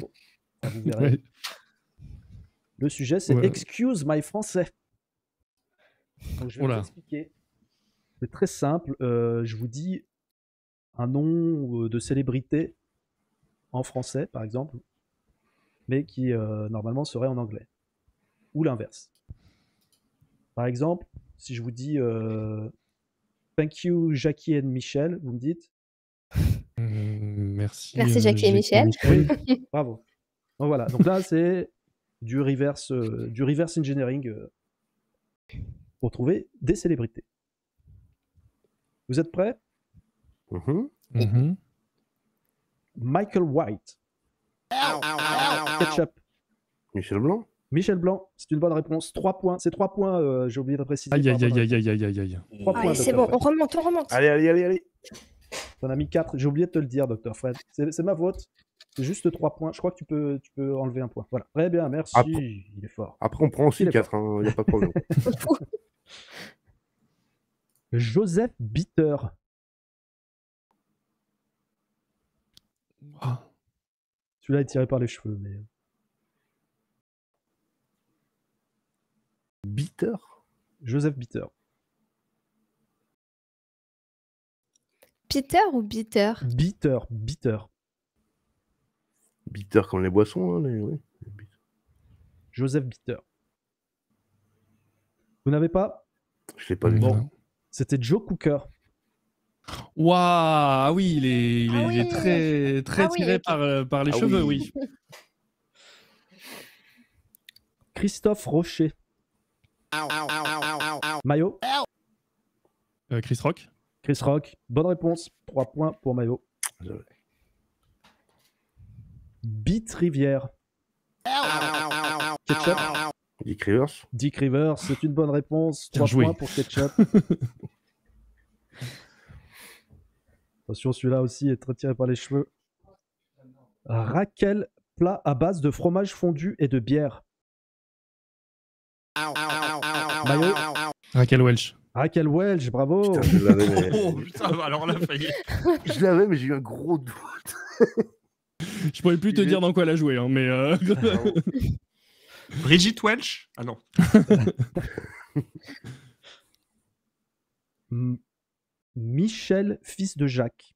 Ah, vous verrez. Le sujet, c'est
Ouais.
Excuse my français. Donc, je vais
Oula.
vous expliquer. C'est très simple. euh, je vous dis un nom de célébrité en français, par exemple, mais qui euh, normalement serait en anglais. Ou l'inverse. Par exemple, si je vous dis euh, Thank you, Jackie and Michel, vous me dites
Hum, merci.
Merci,
euh,
Jackie et Michel.
Oui, bravo. Donc voilà, donc là c'est du reverse, euh, du reverse engineering euh, pour trouver des célébrités. Vous êtes prêts?
Mhm.
Mhm.
Michael White. Ketchup.
Michel Blanc
Michel Blanc, c'est une bonne réponse. 3 points. C'est 3 points, euh, j'ai oublié de préciser.
Aïe, aïe, aïe, aïe, aïe, aïe, aïe, aïe.
Trois points,
Allez, c'est bon, on remonte, on remonte.
Allez, allez, allez, allez.
T'en as mis 4. J'ai oublié de te le dire, Dr. Fred. C'est c'est ma faute. C'est juste 3 points. Je crois que tu peux, tu peux enlever un point. Voilà. Très bien, merci. Il est fort.
Après, on prend aussi
Il est
4, il n'y a pas de problème.
Joseph Bitter.
Ah.
Celui-là est tiré par les cheveux, mais.
Bitter?
Joseph Bitter.
Peter ou Bitter?
Bitter, bitter.
Bitter comme les boissons, hein, les... oui.
Joseph Bitter. Vous n'avez pas?
Je l'ai pas vu.
C'était Joe Cooker.
Waouh, ah oui, il est, il est,
Ah
il est
oui.
très, très
Ah
tiré par, euh, par les
Ah
cheveux,
oui.
oui.
Christophe Rocher. Mayo.
Euh, Chris Rock.
Chris Rock. Bonne réponse. 3 points pour Mayo. Beat Rivière. Ketchup.
Dick Rivers.
Dick Rivers, c'est une bonne réponse.
Bien
3
joué.
points pour Ketchup. Attention, celui-là aussi est très tiré par les cheveux. Raquel, plat à base de fromage fondu et de bière.
Raquel Welch.
Raquel Welch, bravo.
Je l'avais, mais-
Oh alors là,
je l'avais, mais j'ai eu un gros doute.
Je pourrais plus te dire dans quoi elle a joué, hein, mais. euh,
Brigitte Welch Ah non.
Michel, fils de Jacques.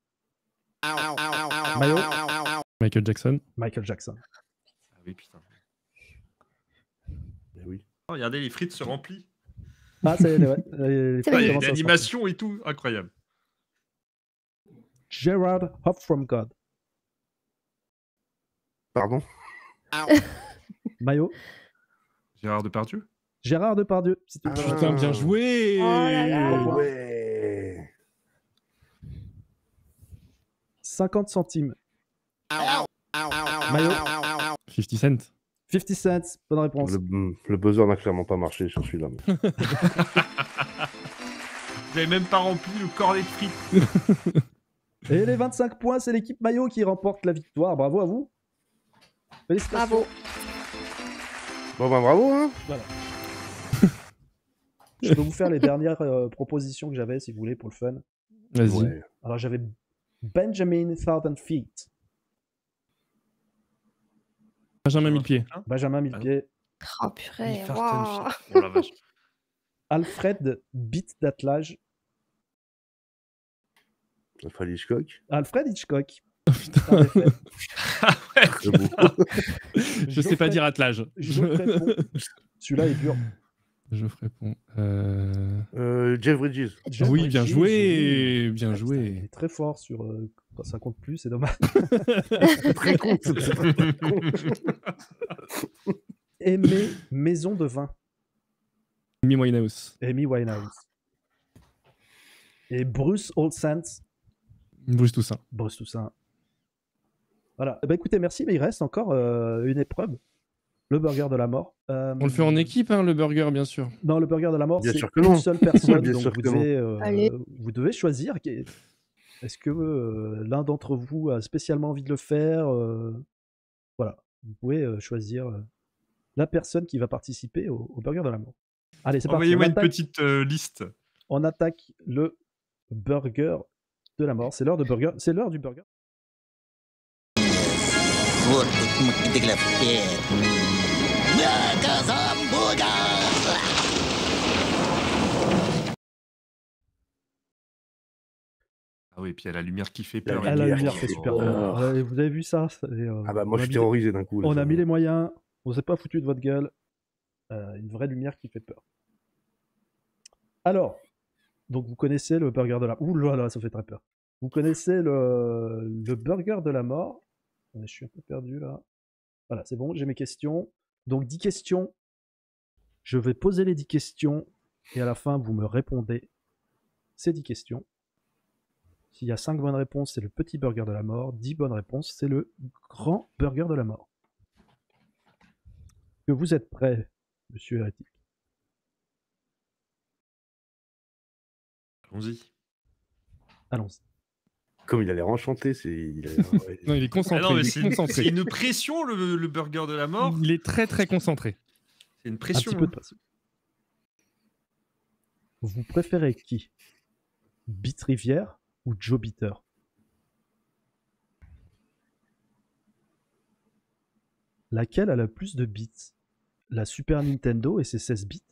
Michael Jackson.
Michael Jackson.
Ah oui, putain. Oh, regardez, les frites se remplissent.
Ah, ça y est, les- ouais,
Ah, il y a l'animation et tout, incroyable.
Gerard Hoff from God.
Pardon?
Mayo
Gérard Depardieu?
Gérard Depardieu.
Ah.
Putain, bien joué
Oh là là.
Ouais.
50 centimes. Mayo
50 Cent.
50 cents. Bonne réponse.
Le, le buzzer n'a clairement pas marché sur celui-là. mais-
Vous avez même pas rempli le cornet de frites.
Et les 25 points, c'est l'équipe Mayo qui remporte la victoire. Bravo à vous. Félicitations.
Bravo.
Bon, ben bravo, hein
Je peux vous faire les dernières euh, propositions que j'avais, si vous voulez, pour le fun.
Vas-y.
Ouais.
Alors, j'avais Benjamin Thousand Feet,
Benjamin Millepied.
Benjamin Millepied,
Oh purée.
Oh la vache.
Alfred Bit d'attelage,
Alfred Hitchcock.
Alfred Hitchcock.
Oh, putain.
Ah ouais.
Beau.
Je sais pas dire attelage.
Celui-là est dur.
Geoffrey Pont. Euh...
Euh, Jeff Bridges.
Jeff
Oui, bien joué. Bien
Ah, putain, Il
joué.
est très fort sur. euh, ça compte plus, c'est dommage.
Très con.
Aimé Maison de Vin.
Amy Winehouse.
Amy Winehouse. Et Bruce Olsens.
Bruce Toussaint.
Bruce Toussaint. Voilà. Eh ben, écoutez, merci, mais il reste encore euh, une épreuve. Le burger de la mort. Euh,
On le fait en équipe, hein, le burger, bien sûr.
Non, le burger de la mort,
Bien
c'est
sûr que
une
non.
seule personne.
Bien
donc
sûr
vous devez, euh, vous devez choisir. qui- Est-ce que euh, l'un d'entre vous a spécialement envie de le faire euh, Voilà. Vous pouvez euh, choisir euh, la personne qui va participer au, au burger de la mort. Allez, c'est parti.
Envoyez-moi une
attaque,
petite euh, liste.
on attaque le burger de la mort. C'est l'heure de burger. C'est l'heure du burger.
Ah oui, et puis il y a la lumière qui fait peur.
La, la,
la
lumière fait super
peur.
Oh, oh, oh. Vous avez vu ça euh,
Ah bah moi je suis terrorisé d'un coup.
On a mis les moyens, on s'est pas foutu de votre gueule. Euh, une vraie lumière qui fait peur. Alors, donc vous connaissez le burger de la... Ouh là là, ça fait très peur. Vous connaissez le, le burger de la mort. Je suis un peu perdu là. Voilà, c'est bon, j'ai mes questions. Donc 10 questions. Je vais poser les 10 questions et à la fin vous me répondez ces 10 questions. S'il y a 5 bonnes réponses, c'est le petit burger de la mort. 10 bonnes réponses, c'est le grand burger de la mort. Que vous êtes prêt, monsieur Hérétique
Allons-y.
Allons-y.
Comme il a l'air enchanté, c'est. il a.
Non, il est
Ah
concentré.
non, mais
il est
c'est une, c'est
concentré.
une pression, le, le burger de la mort.
Il est très très concentré.
C'est une
Un
pression. hein.
de. Vous préférez qui? Beat Rivière ou Joe Bitter? Laquelle a le plus de bits La Super Nintendo et ses 16 bits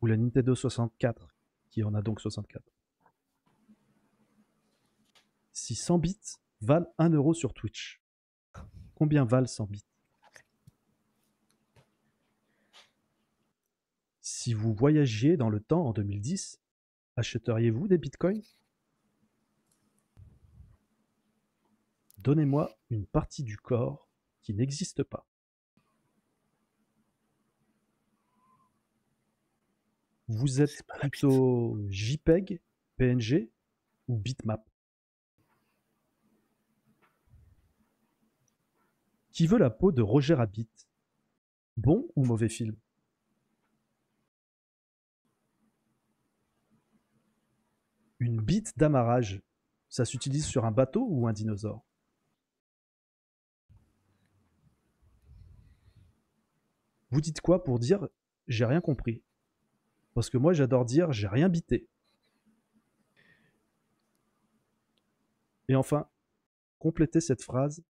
Ou la Nintendo 64 qui en a donc 64 Si 100 bits valent 1 euro sur Twitch, combien valent 100 bits? Si vous voyagiez dans le temps en 2010, achèteriez-vous des bitcoins? Donnez-moi une partie du corps qui n'existe pas. Vous êtes plutôt JPEG, PNG ou bitmap? Qui veut la peau de Roger Rabbit? Bon ou mauvais film? Une bite d'amarrage, ça s'utilise sur un bateau ou un dinosaure? Vous dites quoi pour dire j'ai rien compris Parce que moi j'adore dire j'ai rien bité. Et enfin, complétez cette phrase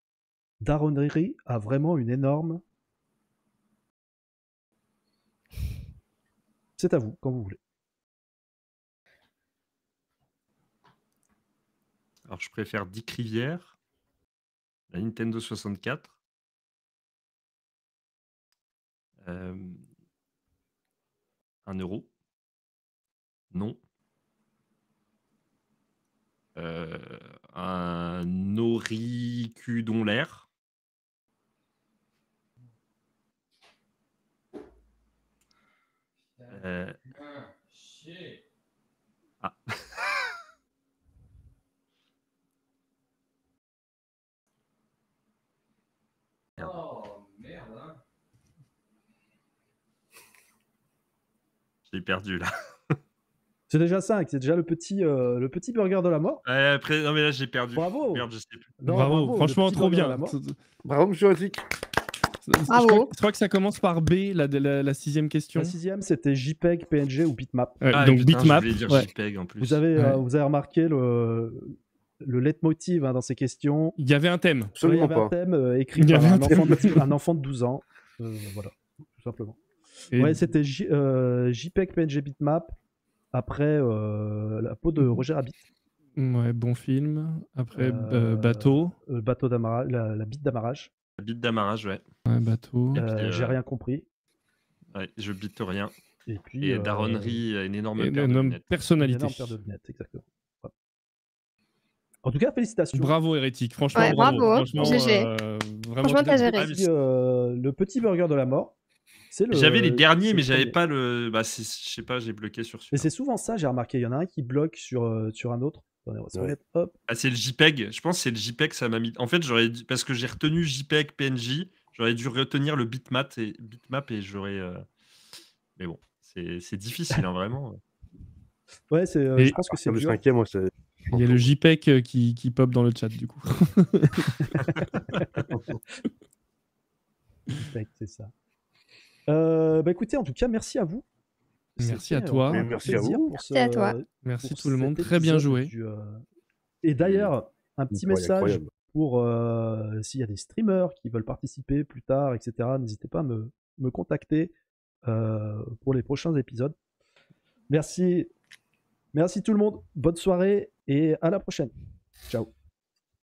Daronnerie a vraiment une énorme. C'est à vous, quand vous voulez.
Alors, je préfère Dick Rivière, la Nintendo 64. Euh, un euro. Non. Euh, un auricudon l'air. Euh, Ah.
Oh merde, hein.
J'ai perdu là.
C'est déjà 5, c'est déjà le petit, euh, le petit burger de la mort.
Après, non mais là j'ai perdu.
Bravo.
Merde, je sais plus.
Non,
bravo, franchement, trop bien.
la mort.
Bravo, monsieur Azik.
Je crois, je crois que ça commence par B, la, la, la sixième question.
La sixième, c'était JPEG, PNG ou bitmap.
Ouais,
Ah,
donc
putain,
bitmap.
dire
ouais.
JPEG en plus.
Vous avez, euh, vous avez remarqué le, le leitmotiv hein, dans ces questions.
Il y avait un thème.
Ouais, il y
Absolument
avait un
pas.
thème euh, écrit par un
un thème.
enfant, de, un enfant de 12 ans. Euh, voilà, tout simplement.
Et-
Ouais, c'était J- euh, JPEG, PNG, bitmap. Après euh, la peau de Roger Rabbit,
Ouais, bon film. Après,
Euh,
euh, bateau.
le bateau d'amarrage, la, la bite d'amarrage.
La bite d'amarrage, ouais.
Ouais, bateau.
Et
Euh,
puis, euh,
J'ai rien compris.
Ouais, je bite rien.
Et puis.
Et
euh,
Daronnerie a une énorme
Et
paire
un
de
homme
lunettes.
une
personnalité.
énorme paire de lunettes, exactement. En tout cas, félicitations.
Bravo, Hérétique. Franchement,
Ouais,
bravo.
bravo.
Franchement,
GG.
euh, vraiment,
Franchement, t'as géré.
Mais
euh, le petit burger de la mort. C'est le.
J'avais les derniers, mais j'avais pas le. Bah, je sais pas, j'ai bloqué sur
Et
celui
c'est souvent ça, j'ai remarqué. Il y en a un qui bloque sur, sur un autre. Attendez, on va se
Ouais.
remettre. Hop.
Ah, c'est le JPEG. Je pense que c'est le JPEG, ça m'a mis. En fait, j'aurais dû- parce que j'ai retenu JPEG, PNJ, j'aurais dû retenir le bitmap et bitmap et j'aurais. euh, Mais bon, c'est c'est difficile, hein, vraiment.
Ouais, c'est, euh, je pense que c'est
Le
dur.
cinquième, moi, c'est.
Il y a le JPEG euh, qui, qui pop dans le chat, du coup.
C'est ça. Euh, bah écoutez, en tout cas, merci à vous.
Merci à
C'était,
toi.
Merci à vous.
pour
Merci à toi.
Merci tout le monde. Très bien joué.
du, euh, Et d'ailleurs, un petit
Ouais,
message
incroyable.
pour euh, s'il y a des streamers qui veulent participer plus tard, etc. N'hésitez pas à me, me contacter euh, pour les prochains épisodes. Merci. Merci tout le monde. Bonne soirée et à la prochaine. Ciao.